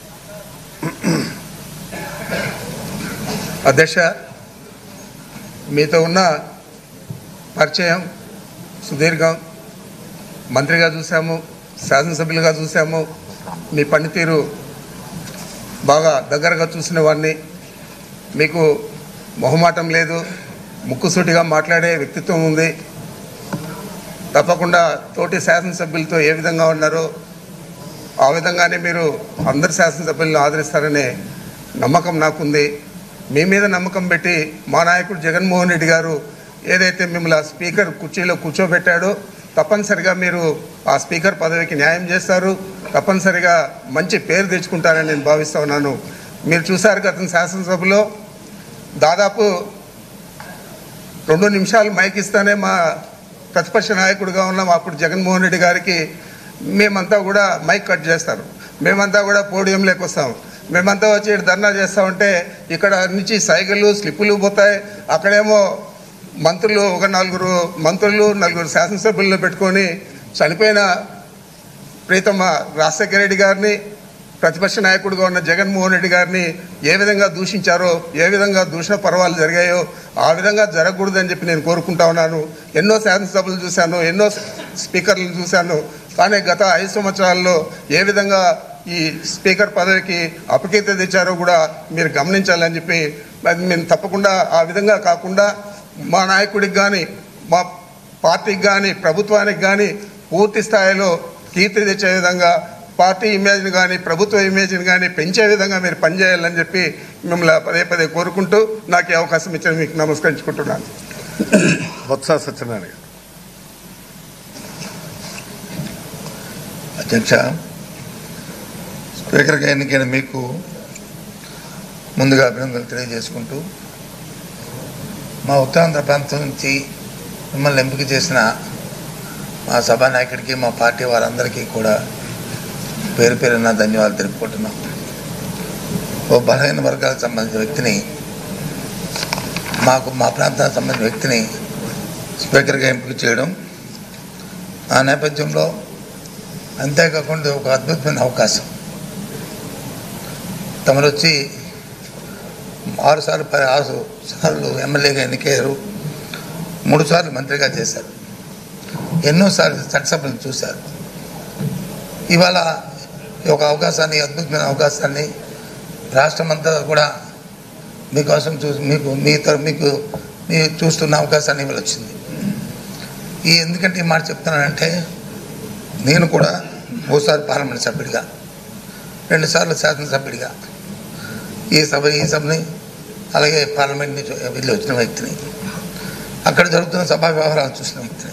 [SPEAKER 10] అధ్యక్ష మీతో ఉన్న పరిచయం సుదీర్ఘం. మంత్రిగా చూసాము శాసనసభ్యులుగా చూసాము మీ పనితీరు బాగా దగ్గరగా చూసిన వాడిని మీకు మొహమాటం లేదు ముక్కుసూటిగా మాట్లాడే వ్యక్తిత్వం ఉంది. తప్పకుండా తోటి శాసనసభ్యులతో ఏ విధంగా ఉన్నారో ఆ విధంగానే మీరు అందరి శాసనసభ్యులను ఆదరిస్తారనే నమ్మకం నాకుంది. మీ మీద నమ్మకం పెట్టి మా నాయకుడు జగన్మోహన్ రెడ్డి గారు ఏదైతే మిమ్మల్ని ఆ స్పీకర్ కుర్చీలో కూర్చోబెట్టాడో తప్పనిసరిగా మీరు ఆ స్పీకర్ పదవికి న్యాయం చేస్తారు. తప్పనిసరిగా మంచి పేరు తెచ్చుకుంటారని నేను భావిస్తూ ఉన్నాను. మీరు చూశారు గత శాసనసభలో? దాదాపు రెండు నిమిషాలు మైక్ ఇస్తానే మా ప్రతిపక్ష నాయకుడిగా ఉన్న. అప్పుడు జగన్మోహన్ రెడ్డి గారికి మేమంతా కూడా మైక్ కట్ చేస్తారు. మేమంతా కూడా పోడియంలోకి వస్తాం. మేమంతా వచ్చి ఈడ ధర్నా చేస్తామంటే ఇక్కడ నుంచి సైకిళ్ళు స్లిప్పులు పోతాయి. అక్కడేమో మంత్రులు ఒక నలుగురు మంత్రులు నలుగురు శాసనసభ్యులను పెట్టుకొని చనిపోయిన ప్రీతమ్మ రాజశేఖర రెడ్డి గారిని ప్రతిపక్ష నాయకుడిగా ఉన్న జగన్మోహన్ రెడ్డి గారిని ఏ విధంగా దూషించారో ఏ విధంగా దూషణ పర్వాలు జరిగాయో ఆ విధంగా జరగకూడదని చెప్పి నేను కోరుకుంటా ఉన్నాను. ఎన్నో శాసనసభలు చూశాను ఎన్నో స్పీకర్లు చూశాను. కానీ గత ఐదు సంవత్సరాల్లో ఏ విధంగా ఈ స్పీకర్ పదవికి అపకీర్తి తెచ్చారో కూడా మీరు గమనించాలని చెప్పి మరి మేము తప్పకుండా ఆ విధంగా కాకుండా మా నాయకుడికి కానీ మా పార్టీకి కానీ ప్రభుత్వానికి కానీ పూర్తి స్థాయిలో కీర్తి తెచ్చే విధంగా పార్టీ ఇమేజ్ని కానీ ప్రభుత్వ ఇమేజ్ని కానీ పెంచే విధంగా మీరు పనిచేయాలని చెప్పి మిమ్మల్ని పదే పదే కోరుకుంటూ నాకు అవకాశం ఇచ్చిన మీకు నమస్కరించుకుంటున్నాను.
[SPEAKER 2] బొత్స సత్యనారాయణ
[SPEAKER 11] అధ్యక్ష స్పీకర్గా ఎన్నికైన మీకు ముందుగా అభినందనలు తెలియజేసుకుంటూ మా ఉత్తరాంధ్ర ప్రాంతం నుంచి మిమ్మల్ని ఎంపిక చేసిన మా సభానాయకుడికి మా పార్టీ వారందరికీ కూడా పేరు పేరున ధన్యవాదాలు తెలుపుకుంటున్నాం. ఓ బలహీన వర్గాలకు సంబంధించిన వ్యక్తిని మాకు మా ప్రాంతానికి సంబంధించిన వ్యక్తిని స్పీకర్గా ఎంపిక చేయడం ఆ నేపథ్యంలో అంతేకాకుండా ఒక అద్భుతమైన అవకాశం. తమరు వచ్చి ఆరు సార్లు ఆరు సార్లు ఎమ్మెల్యేగా ఎన్నికయ్యారు మూడు సార్లు మంత్రిగా చేశారు. ఎన్నోసార్లు చట్టసభలు చూశారు. ఇవాళ ఒక అవకాశాన్ని అద్భుతమైన అవకాశాన్ని రాష్ట్రమంతా కూడా మీకోసం చూసి మీకు మీ తర- మీకు మీ చూస్తున్న అవకాశాన్ని ఇవాళ వచ్చింది. ఈ ఎందుకంటే ఈ మాట చెప్తున్నానంటే నేను కూడా ఓసారి పార్లమెంట్ సభ్యుడిగా రెండుసార్లు శాసనసభ్యుడిగా ఈ సభ ఈ సభని అలాగే పార్లమెంట్ని వెళ్ళి వచ్చిన వ్యక్తిని అక్కడ జరుగుతున్న సభా వ్యవహారాలు చూసిన వ్యక్తిని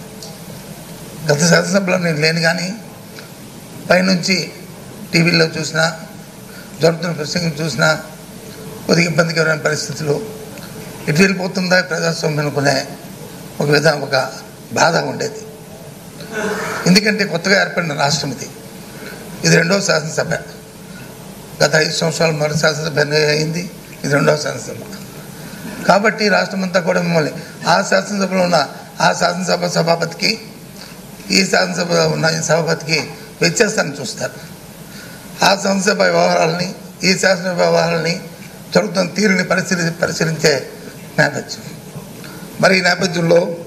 [SPEAKER 11] గత శాసనసభలో నేను లేను కానీ పైనుంచి టీవీలో చూసినా జరుగుతున్న ప్రసంగం చూసినా కొద్దిగా ఇబ్బందికరమైన పరిస్థితులు ఇటు వెళ్ళిపోతుందా ప్రజాస్వామ్యం అనుకునే ఒక విధంగా ఒక బాధ ఉండేది. ఎందుకంటే కొత్తగా ఏర్పడిన రాష్ట్రం ఇది. ఇది రెండవ శాసనసభ. గత ఐదు సంవత్సరాలు మొదటి శాసనసభ అయింది. ఇది రెండవ శాసనసభ. కాబట్టి రాష్ట్రమంతా కూడా మిమ్మల్ని ఆ శాసనసభలో ఉన్న ఆ శాసనసభ సభాపతికి ఈ శాసనసభ ఉన్న ఈ వ్యత్యాసాన్ని చూస్తారు. ఆ శాసనసభ వ్యవహారాలని ఈ శాసనసభ వ్యవహారాలని జరుగుతున్న తీరుని పరిశీలి పరిశీలించే నేపథ్యం. మరి ఈ నేపథ్యంలో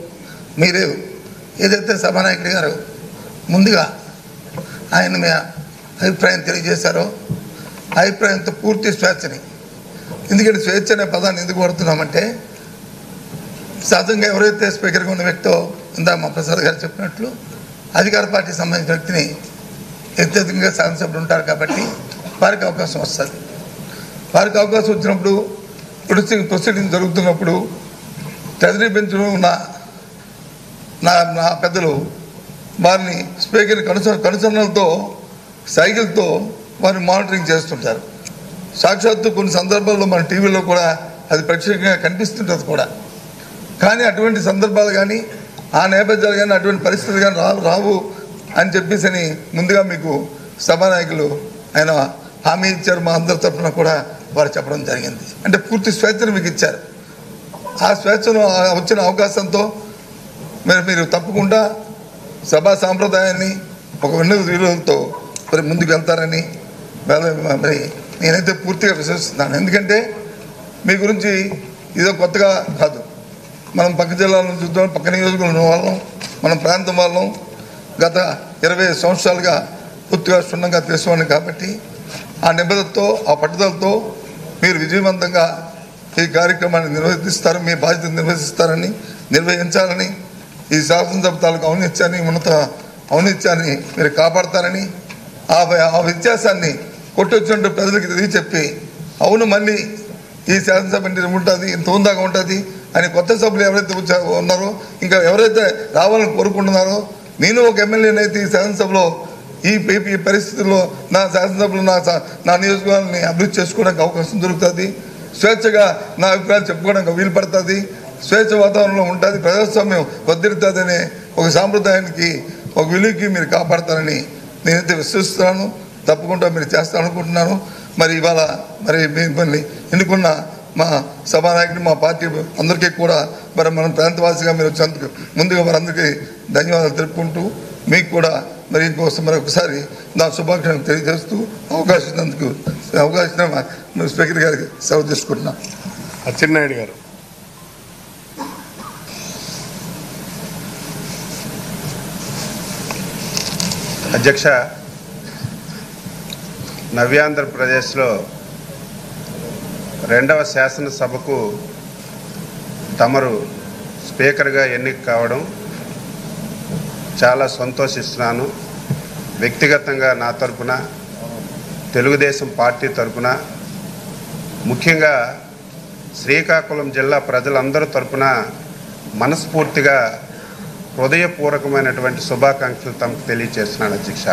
[SPEAKER 11] మీరు ఏదైతే సభానాయకుడి గారు ముందుగా ఆయన మీ అభిప్రాయం తెలియజేశారో అభిప్రాయంతో పూర్తి స్వేచ్ఛని ఎందుకంటే స్వేచ్ఛ అనే పదాన్ని ఎందుకు వాడుతున్నామంటే సహజంగా ఎవరైతే స్పీకర్గా ఉన్న వ్యక్తో ఇందాక మా ప్రసాద్ గారు చెప్పినట్లు అధికార పార్టీకి సంబంధించిన వ్యక్తిని అత్యధికంగా శాసనసభ్యులు ఉంటారు కాబట్టి వారికి అవకాశం వస్తుంది. వారికి అవకాశం వచ్చినప్పుడు ప్రొసీడింగ్ ప్రొసీడింగ్ జరుగుతున్నప్పుడు ట్రెజరీ బెంచ్లో ఉన్న నా నా పెద్దలు వారిని స్పీకర్ కనుస కనుసరణలతో సైకిల్తో వారిని మానిటరింగ్ చేస్తుంటారు. సాక్షాత్తు కొన్ని సందర్భాల్లో మన టీవీలో కూడా అది ప్రత్యేకంగా కనిపిస్తుంటుంది కూడా. కానీ అటువంటి సందర్భాలు కానీ ఆ నేపథ్యాలు కానీ అటువంటి పరిస్థితులు కానీ రావు రావు అని చెప్పేసి అని ముందుగా మీకు సభానాయకులు ఆయన హామీ ఇచ్చారు మా అందరి తరఫున కూడా వారు చెప్పడం జరిగింది. అంటే పూర్తి స్వేచ్ఛను మీకు ఇచ్చారు. ఆ స్వేచ్ఛను వచ్చిన అవకాశంతో మరి మీరు తప్పకుండా సభా సాంప్రదాయాన్ని ఒక విన్నత విలువలతో మరి ముందుకు వెళ్తారని మరి నేనైతే పూర్తిగా విశ్వసిస్తున్నాను. ఎందుకంటే మీ గురించి ఇదో కొత్తగా కాదు. మనం పక్క జిల్లాల నుంచి చూద్దాం పక్క నియోజకవర్గం వాళ్ళం మన ప్రాంతం వాళ్ళం గత ఇరవై సంవత్సరాలుగా పూర్తిగా క్షుణ్ణంగా తెలుసుకోండి కాబట్టి ఆ నిబద్ధతతో ఆ పట్టుదలతో మీరు విజయవంతంగా ఈ కార్యక్రమాన్ని నిర్వహిస్తారు మీ బాధ్యత నిర్వహిస్తారని నిర్వహించాలని ఈ శాసనసభ తాలూకు ఔనిత్యాన్ని ఉన్నత ఔనిత్యాన్ని మీరు కాపాడతారని ఆ ఆ వ్యత్యాసాన్ని కొట్టొచ్చినట్టు ప్రజలకు తెలియచెప్పి అవును మళ్ళీ ఈ శాసనసభ ఉంటుంది ఇంత ఉందాగా ఉంటుంది అని కొత్త సభ్యులు ఎవరైతే ఉన్నారో ఇంకా ఎవరైతే రావాలని కోరుకుంటున్నారో నేను ఒక ఎమ్మెల్యేనైతే ఈ శాసనసభలో ఈ ఈ- పరిస్థితుల్లో నా శాసనసభలో నా నా నియోజకవర్గాన్ని అభివృద్ధి చేసుకోవడానికి అవకాశం దొరుకుతుంది. స్వేచ్ఛగా నా అభిప్రాయాలు చెప్పుకోవడానికి వీలు పడుతుంది. స్వేచ్ఛ వాతావరణంలో ఉంటుంది. ప్రజాస్వామ్యం వర్ధిల్లుతుంది ఒక సాంప్రదాయానికి ఒక విలువకి మీరు కాపాడతారని నేనైతే విశ్వసిస్తున్నాను. తప్పకుండా మీరు చేస్తారనుకుంటున్నాను. మరి ఇవాళ మరి మిమ్మల్ని ఎన్నుకున్న మా సభానాయకుడు మా పార్టీ అందరికీ కూడా మరి మన ప్రాంతవాసిగా మీరు వచ్చినందుకు ముందుగా వారందరికీ ధన్యవాదాలు తెలుపుకుంటూ మీకు కూడా మరి ఇంకోసం మరి ఒకసారి నా శుభాకాంక్షలు తెలియజేస్తూ అవకాశం ఇచ్చినందుకు అవకాశం స్పీకర్ గారికి సెలవు తీసుకుంటున్నాను
[SPEAKER 2] అచ్చెన్నాయుడు గారు.
[SPEAKER 12] అధ్యక్ష నవ్యాంధ్రప్రదేశ్లో రెండవ శాసనసభకు తమరు స్పీకర్గా ఎన్నిక కావడం చాలా సంతోషిస్తున్నాను. వ్యక్తిగతంగా నా తరపున తెలుగుదేశం పార్టీ తరపున ముఖ్యంగా శ్రీకాకుళం జిల్లా ప్రజలందరి తరపున మనస్ఫూర్తిగా హృదయపూర్వకమైనటువంటి శుభాకాంక్షలు తమకు తెలియజేస్తున్నాను అధ్యక్ష.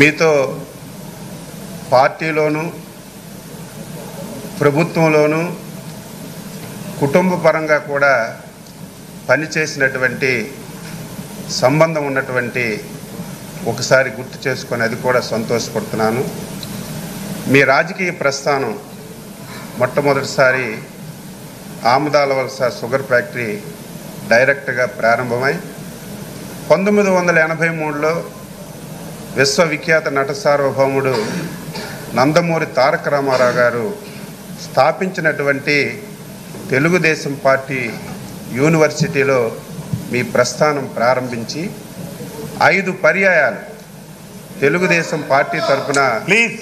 [SPEAKER 12] మీతో పార్టీలోనూ ప్రభుత్వంలోనూ కుటుంబ పరంగా కూడా పనిచేసినటువంటి సంబంధం ఉన్నటువంటి ఒకసారి గుర్తు చేసుకొని అది కూడా సంతోషపడుతున్నాను. మీ రాజకీయ ప్రస్థానం మొట్టమొదటిసారి ఆముదాల వలస షుగర్ ఫ్యాక్టరీ డైరెక్ట్గా ప్రారంభమై పంతొమ్మిది వందల ఎనభై మూడులో విశ్వవిఖ్యాత నట సార్వభౌముడు నందమూరి తారక రామారావు గారు స్థాపించినటువంటి తెలుగుదేశం పార్టీ యూనివర్సిటీలో మీ ప్రస్థానం ప్రారంభించి ఐదు పర్యాయాలు తెలుగుదేశం పార్టీ తరఫున
[SPEAKER 2] ప్లీజ్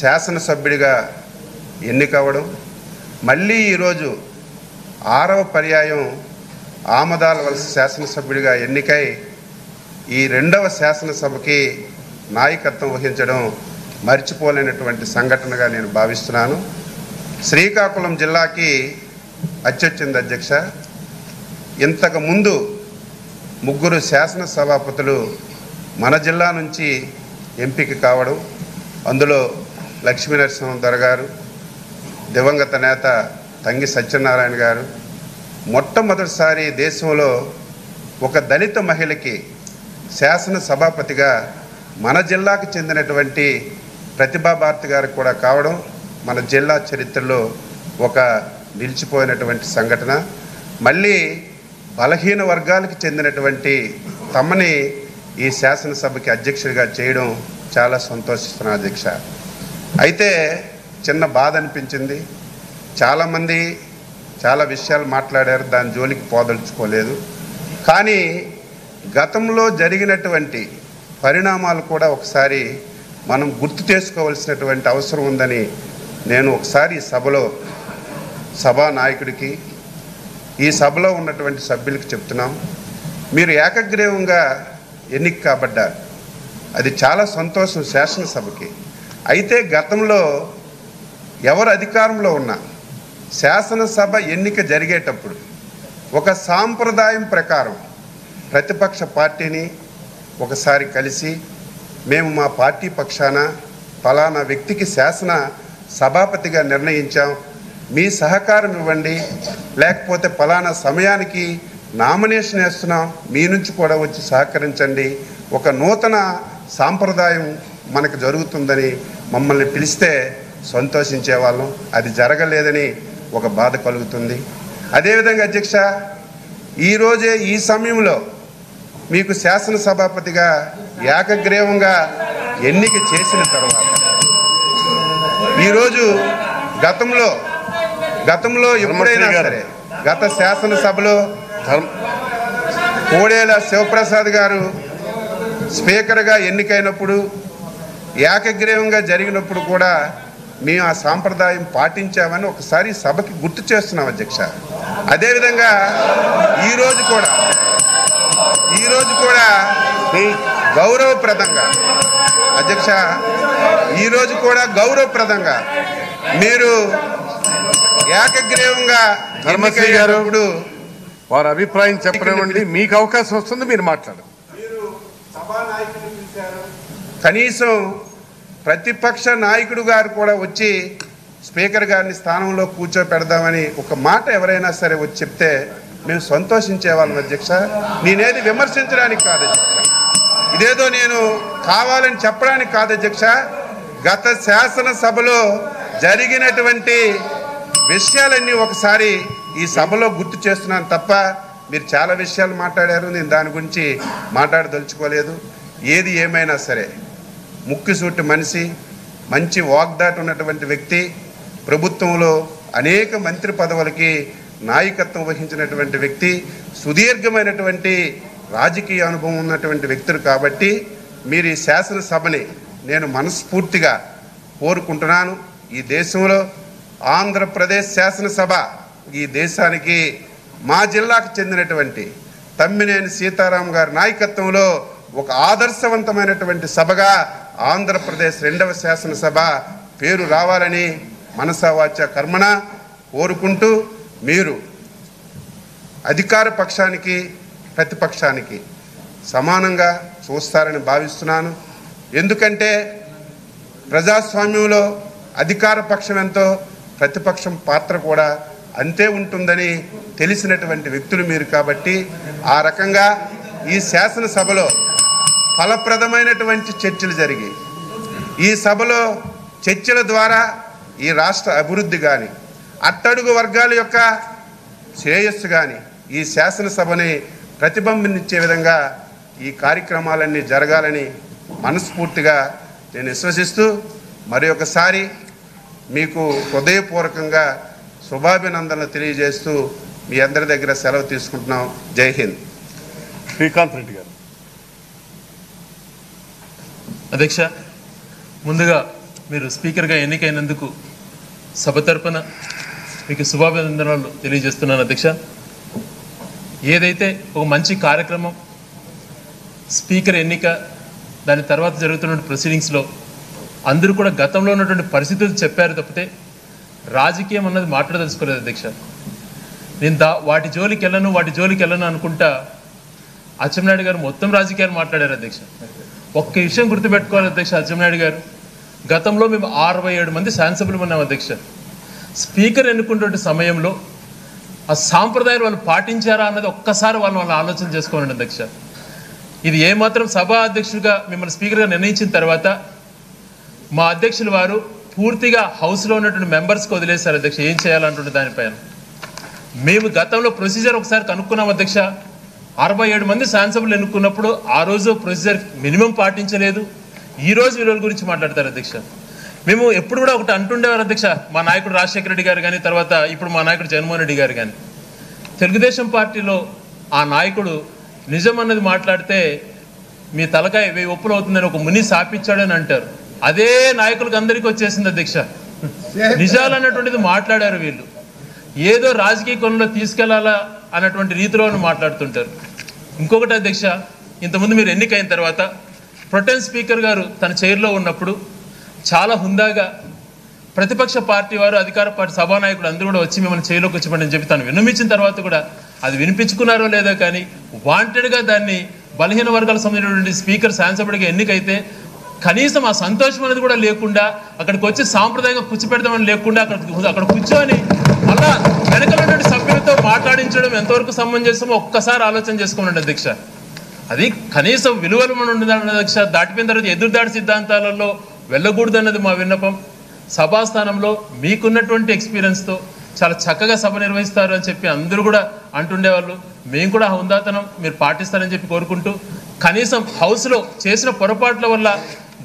[SPEAKER 12] శాసనసభ్యుడిగా ఎన్నికవ్వడం మళ్ళీ ఈరోజు ఆరవ పర్యాయం ఆమదాల వలస శాసనసభ్యుడిగా ఎన్నికై ఈ రెండవ శాసనసభకి నాయకత్వం వహించడం మర్చిపోలేనటువంటి సంఘటనగా నేను భావిస్తున్నాను. శ్రీకాకుళం జిల్లాకి అచ్చొచ్చింది అధ్యక్ష. ఇంతకుముందు ముగ్గురు శాసనసభాపతులు మన జిల్లా నుంచి ఎంపిక కావడం అందులో లక్ష్మీనరసింహం దొర గారు దివంగత నేత తంగి సత్యనారాయణ గారు. మొట్టమొదటిసారి దేశంలో ఒక దళిత మహిళకి శాసన సభాపతిగా మన జిల్లాకు చెందినటువంటి ప్రతిభా భారతి గారు కూడా కావడం మన జిల్లా చరిత్రలో ఒక నిలిచిపోయినటువంటి సంఘటన. మళ్ళీ బలహీన వర్గాలకు చెందినటువంటి తమని ఈ శాసనసభకి అధ్యక్షుడిగా చేయడం చాలా సంతోషిస్తున్నాను అధ్యక్ష అయితే చిన్న బాధ అనిపించింది. చాలామంది చాలా విషయాలు మాట్లాడారు. దాని జోలికి పోదలుచుకోలేదు. కానీ గతంలో జరిగినటువంటి పరిణామాలు కూడా ఒకసారి మనం గుర్తు చేసుకోవాల్సినటువంటి అవసరం ఉందని నేను ఒకసారి సభలో సభా నాయకుడికి ఈ సభలో ఉన్నటువంటి సభ్యులకి చెప్తున్నాం. మీరు ఏకగ్రీవంగా ఎన్నిక కాబడ్డారు. అది చాలా సంతోషం శాసనసభకి. అయితే గతంలో ఎవరు అధికారంలో ఉన్నా శాసనసభ ఎన్నిక జరిగేటప్పుడు ఒక సాంప్రదాయం ప్రకారం ప్రతిపక్ష పార్టీని ఒకసారి కలిసి మేము మా పార్టీ పక్షాన ఫలానా వ్యక్తికి శాసన సభాపతిగా నిర్ణయించాం. మీ సహకారం ఇవ్వండి. లేకపోతే ఫలానా సమయానికి నామినేషన్ వేస్తున్నాం. మీ నుంచి కూడా వచ్చి సహకరించండి. ఒక నూతన సాంప్రదాయం మనకు జరుగుతుందని మమ్మల్ని పిలిస్తే సంతోషించేవాళ్ళం అది జరగలేదని ఒక బాధ కలుగుతుంది. అదేవిధంగా అధ్యక్ష ఈరోజే ఈ సమయంలో మీకు శాసనసభాపతిగా ఏకగ్రీవంగా ఎన్నిక చేసిన తర్వాత ఈరోజు గతంలో గతంలో ఎప్పుడైనా సరే గత శాసనసభలో కోడేల శివప్రసాద్ గారు స్పీకర్గా ఎన్నికైనప్పుడు ఏకగ్రీవంగా జరిగినప్పుడు కూడా మేము ఆ సాంప్రదాయం పాటించామని ఒకసారి సభకి గుర్తు చేస్తున్నాం అధ్యక్ష. అదేవిధంగా ఈరోజు కూడా ఈరోజు కూడా గౌరవప్రదంగా. అధ్యక్ష ఈరోజు కూడా గౌరవప్రదంగా. మీరు ఏకగ్రీవంగా
[SPEAKER 2] ధర్మశ్రీ గారు
[SPEAKER 12] ఎన్నికయ్యేటప్పుడు
[SPEAKER 2] వారి అభిప్రాయం చెప్పనివ్వండి మీకు అవకాశం వస్తుంది మీరు మాట్లాడండి
[SPEAKER 12] కనీసం ప్రతిపక్ష నాయకుడు గారు కూడా వచ్చి స్పీకర్ గారిని స్థానంలో కూర్చోపెడదామని ఒక మాట ఎవరైనా సరే వచ్చి చెప్తే మేము సంతోషించే వాళ్ళం అధ్యక్ష. నేనేది విమర్శించడానికి కాదు అధ్యక్ష. ఇదేదో నేను కావాలని చెప్పడానికి కాదు అధ్యక్ష. గత శాసనసభలో జరిగినటువంటి విషయాలన్నీ ఒకసారి ఈ సభలో గుర్తు చేస్తున్నాను తప్ప మీరు చాలా విషయాలు మాట్లాడారు. నేను దాని గురించి మాట్లాడదలుచుకోలేదు. ఏది ఏమైనా సరే ముక్కుసూటి మనిషి మంచి వాగ్దాటి ఉన్నటువంటి వ్యక్తి ప్రభుత్వంలో అనేక మంత్రి పదవులకి నాయకత్వం వహించినటువంటి వ్యక్తి సుదీర్ఘమైనటువంటి రాజకీయ అనుభవం ఉన్నటువంటి వ్యక్తులు కాబట్టి మీరు ఈ శాసనసభని నేను మనస్ఫూర్తిగా కోరుకుంటున్నాను. ఈ దేశంలో ఆంధ్రప్రదేశ్ శాసనసభ ఈ దేశానికి మా జిల్లాకు చెందినటువంటి తమ్మినేని సీతారాం గారి నాయకత్వంలో ఒక ఆదర్శవంతమైనటువంటి సభగా ఆంధ్రప్రదేశ్ రెండవ శాసనసభ పేరు రావాలని మనసావాచ కర్మణ కోరుకుంటూ మీరు అధికార పక్షానికి ప్రతిపక్షానికి సమానంగా చూస్తారని భావిస్తున్నాను. ఎందుకంటే ప్రజాస్వామ్యంలో అధికార పక్షం ఎంతో ప్రతిపక్షం పాత్ర కూడా అంతే ఉంటుందని తెలిసినటువంటి వ్యక్తులు మీరు కాబట్టి ఆ రకంగా ఈ శాసనసభలో ఫలప్రదమైనటువంటి చర్చలు జరిగి ఈ సభలో చర్చల ద్వారా ఈ రాష్ట్ర అభివృద్ధి కానీ అట్టడుగు వర్గాల యొక్క శ్రేయస్సు కానీ ఈ శాసనసభని ప్రతిబింబించే విధంగా ఈ కార్యక్రమాలన్నీ జరగాలని మనస్ఫూర్తిగా నేను విశ్వసిస్తూ మరి ఒకసారి మీకు హృదయపూర్వకంగా శుభాభినందనలు తెలియజేస్తూ మీ అందరి దగ్గర సెలవు తీసుకుంటున్నాం. జై హింద్.
[SPEAKER 2] శ్రీకాంత్ రెడ్డి గారు.
[SPEAKER 13] అధ్యక్ష ముందుగా మీరు స్పీకర్గా ఎన్నికైనందుకు సభ తరపున మీకు శుభాభినందనలు తెలియజేస్తున్నాను అధ్యక్ష. ఏదైతే ఒక మంచి కార్యక్రమం స్పీకర్ ఎన్నిక దాని తర్వాత జరుగుతున్న ప్రొసీడింగ్స్లో అందరూ కూడా గతంలో ఉన్నటువంటి పరిస్థితులు చెప్పారు తప్పితే రాజకీయం అన్నది మాట్లాడదలుచుకోలేదు అధ్యక్ష. నేను దా వాటి జోలికి వెళ్ళను వాటి జోలికి వెళ్ళను అనుకుంటా అచ్చెన్నాయుడు గారు మొత్తం రాజకీయాలు మాట్లాడారు అధ్యక్ష. ఒక్క విషయం గుర్తుపెట్టుకోవాలి అధ్యక్ష అచ్చెన్నాయుడు గారు. గతంలో మేము అరవై ఏడు మంది శాసనసభ్యులు ఉన్నాం అధ్యక్ష. స్పీకర్ ఎన్నుకున్నటువంటి సమయంలో ఆ సాంప్రదాయాలు వాళ్ళు పాటించారా అన్నది ఒక్కసారి వాళ్ళు వాళ్ళు ఆలోచన చేసుకోనండి అధ్యక్ష. ఇది ఏమాత్రం సభా అధ్యక్షుడిగా మిమ్మల్ని స్పీకర్గా నిర్ణయించిన తర్వాత మా అధ్యక్షులు వారు పూర్తిగా హౌస్లో ఉన్నటువంటి మెంబర్స్కి వదిలేశారు అధ్యక్ష. ఏం చేయాలంటుండే దానిపైన. మేము గతంలో ప్రొసీజర్ ఒకసారి కనుక్కున్నాం అధ్యక్ష. అరవై ఏడు మంది శాసనసభ్యులు ఎన్నుకున్నప్పుడు ఆ రోజు ప్రొసీజర్ మినిమం పాటించలేదు. ఈ రోజు విలువల గురించి మాట్లాడతారు అధ్యక్ష. మేము ఎప్పుడు కూడా ఒకటి అంటుండేవారు అధ్యక్ష మా నాయకుడు రాజశేఖర రెడ్డి గారు కానీ తర్వాత ఇప్పుడు మా నాయకుడు జగన్మోహన్ రెడ్డి గారు కానీ తెలుగుదేశం పార్టీలో ఆ నాయకుడు నిజం అన్నది మాట్లాడితే మీ తలకాయ వెయ్యి ఒప్పులు అవుతుందని ఒక ముని సాపించాడని అంటారు. అదే నాయకులకు అందరికీ వచ్చేసింది అధ్యక్ష. నిజాలు అన్నటువంటిది మాట్లాడారు వీళ్ళు. ఏదో రాజకీయ కొనలో తీసుకెళ్ళాలా అన్నటువంటి రీతిలో మాట్లాడుతుంటారు. ఇంకొకటి అధ్యక్ష ఇంతకుముందు మీరు ఎన్నికైన తర్వాత ప్రొటెన్ స్పీకర్ గారు తన చైర్లో ఉన్నప్పుడు చాలా హుందాగా ప్రతిపక్ష పార్టీ వారు అధికార పార్టీ సభానాయకుడు అందరూ కూడా వచ్చి మిమ్మల్ని చేయలోకి వచ్చి చెప్పి తను విన్నమించిన తర్వాత కూడా అది వినిపించుకున్నారో లేదో కానీ వాంటెడ్గా దాన్ని బలహీన వర్గాలకు సంబంధించినటువంటి స్పీకర్ శాసనసభ్యుడిగా ఎన్నికైతే కనీసం ఆ సంతోషం అనేది కూడా లేకుండా అక్కడికి వచ్చి సాంప్రదాయంగా కూర్చోపెడదామని లేకుండా అక్కడ అక్కడ కూర్చొని మళ్ళా వెనకలన్నటువంటి సభ్యులతో మాట్లాడించడం ఎంతవరకు సమంజసమో ఒక్కసారి ఆలోచన చేసుకోండి అధ్యక్ష. అది కనీసం విలువలు మన ఉండదండి అధ్యక్ష. దాటిపోయిన తర్వాత ఎదురుదాడి సిద్ధాంతాలలో వెళ్ళకూడదన్నది మా విన్నపం. సభాస్థానంలో మీకున్నటువంటి ఎక్స్పీరియన్స్తో చాలా చక్కగా సభ నిర్వహిస్తారు అని చెప్పి అందరూ కూడా అంటుండేవాళ్ళు. మేము కూడా హుందాతనం మీరు పాటిస్తారని చెప్పి కోరుకుంటూ కనీసం హౌస్లో చేసిన పొరపాట్ల వల్ల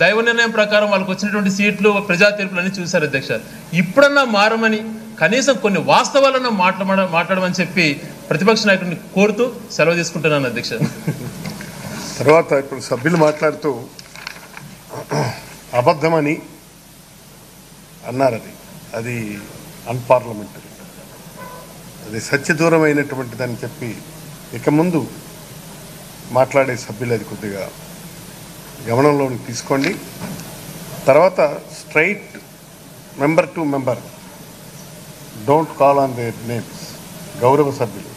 [SPEAKER 13] దైవ నిర్ణయం ప్రకారం వాళ్ళకి వచ్చినటువంటి సీట్లు ప్రజా తీర్పులు అన్ని చూశారు అధ్యక్ష. ఇప్పుడన్నా మారమని కనీసం కొన్ని వాస్తవాలను మాట్లాడ మాట్లాడమని చెప్పి ప్రతిపక్ష నాయకుడిని కోరుతూ సెలవు తీసుకుంటున్నాను అధ్యక్ష. <laughs>
[SPEAKER 2] తర్వాత ఇప్పుడు సభ్యులు మాట్లాడుతూ అబద్ధమని అన్నారు అది అది అన్పార్లమెంటరీ అది సత్యదూరమైనటువంటిదని చెప్పి ఇక ముందు మాట్లాడే సభ్యులు అది కొద్దిగా గమనంలోకి తీసుకోండి. తర్వాత straight member to member don't call on their names గౌరవ సభ్యులు.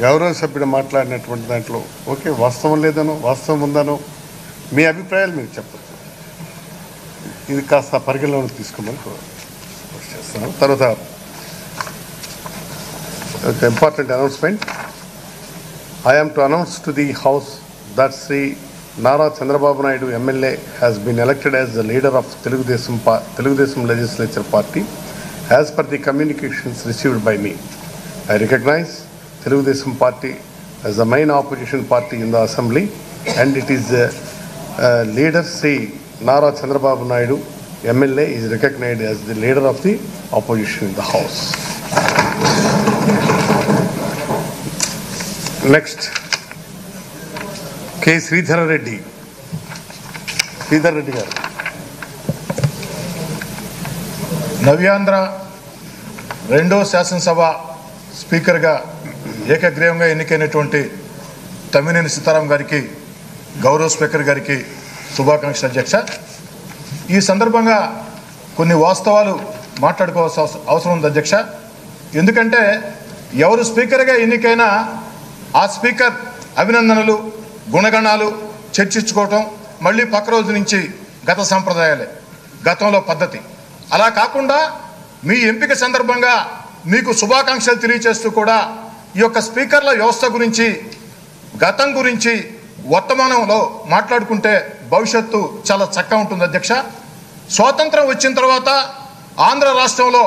[SPEAKER 2] గౌరవ సభ్యుడు మాట్లాడినటువంటి దాంట్లో ఓకే వాస్తవం లేదనో వాస్తవం ఉందనో మీ అభిప్రాయాలు మీరు చెప్పచ్చు. ఇది కాస్త పరిగణలోకి తీసుకోమని చేస్తున్నాం తర్వాత ఒక important announcement I am to announce to the house that Shri Nara Chandrababu Naidu MLA has been elected as the leader of Telugu Desam పా Telugu Desam legislature party as per the communications received by me I recognise Telugu Desam party as the main opposition party in the assembly and it is leader Shri Nara Chandrababu Naidu MLA is recognised as the leader of the opposition in the house next K Sridhara Reddy Sridhara Reddy గారు.
[SPEAKER 14] నవ్యాంధ్ర రెండో శాసనసభ స్పీకర్గా ఏకగ్రీవంగా ఎన్నికైనటువంటి తమ్మినేని సీతారాం గారికి గౌరవ speaker గారికి శుభాకాంక్షలు అధ్యక్ష. ఈ సందర్భంగా కొన్ని వాస్తవాలు మాట్లాడుకోవాల్సిన అవసరం ఉంది అధ్యక్ష. ఎందుకంటే ఎవరు స్పీకర్గా ఎన్నికైనా ఆ స్పీకర్ అభినందనలు గుణగణాలు చర్చించుకోవటం మళ్ళీ పక్క రోజు నుంచి గత సంప్రదాయాలే గతంలో పద్ధతి. అలా కాకుండా మీ ఎంపిక సందర్భంగా మీకు శుభాకాంక్షలు తెలియజేస్తూ కూడా ఈ యొక్క స్పీకర్ల వ్యవస్థ గురించి గతం గురించి వర్తమానంలో మాట్లాడుకుంటే భవిష్యత్తు చాలా చక్కగా ఉంటుంది అధ్యక్ష. స్వాతంత్రం వచ్చిన తర్వాత ఆంధ్ర రాష్ట్రంలో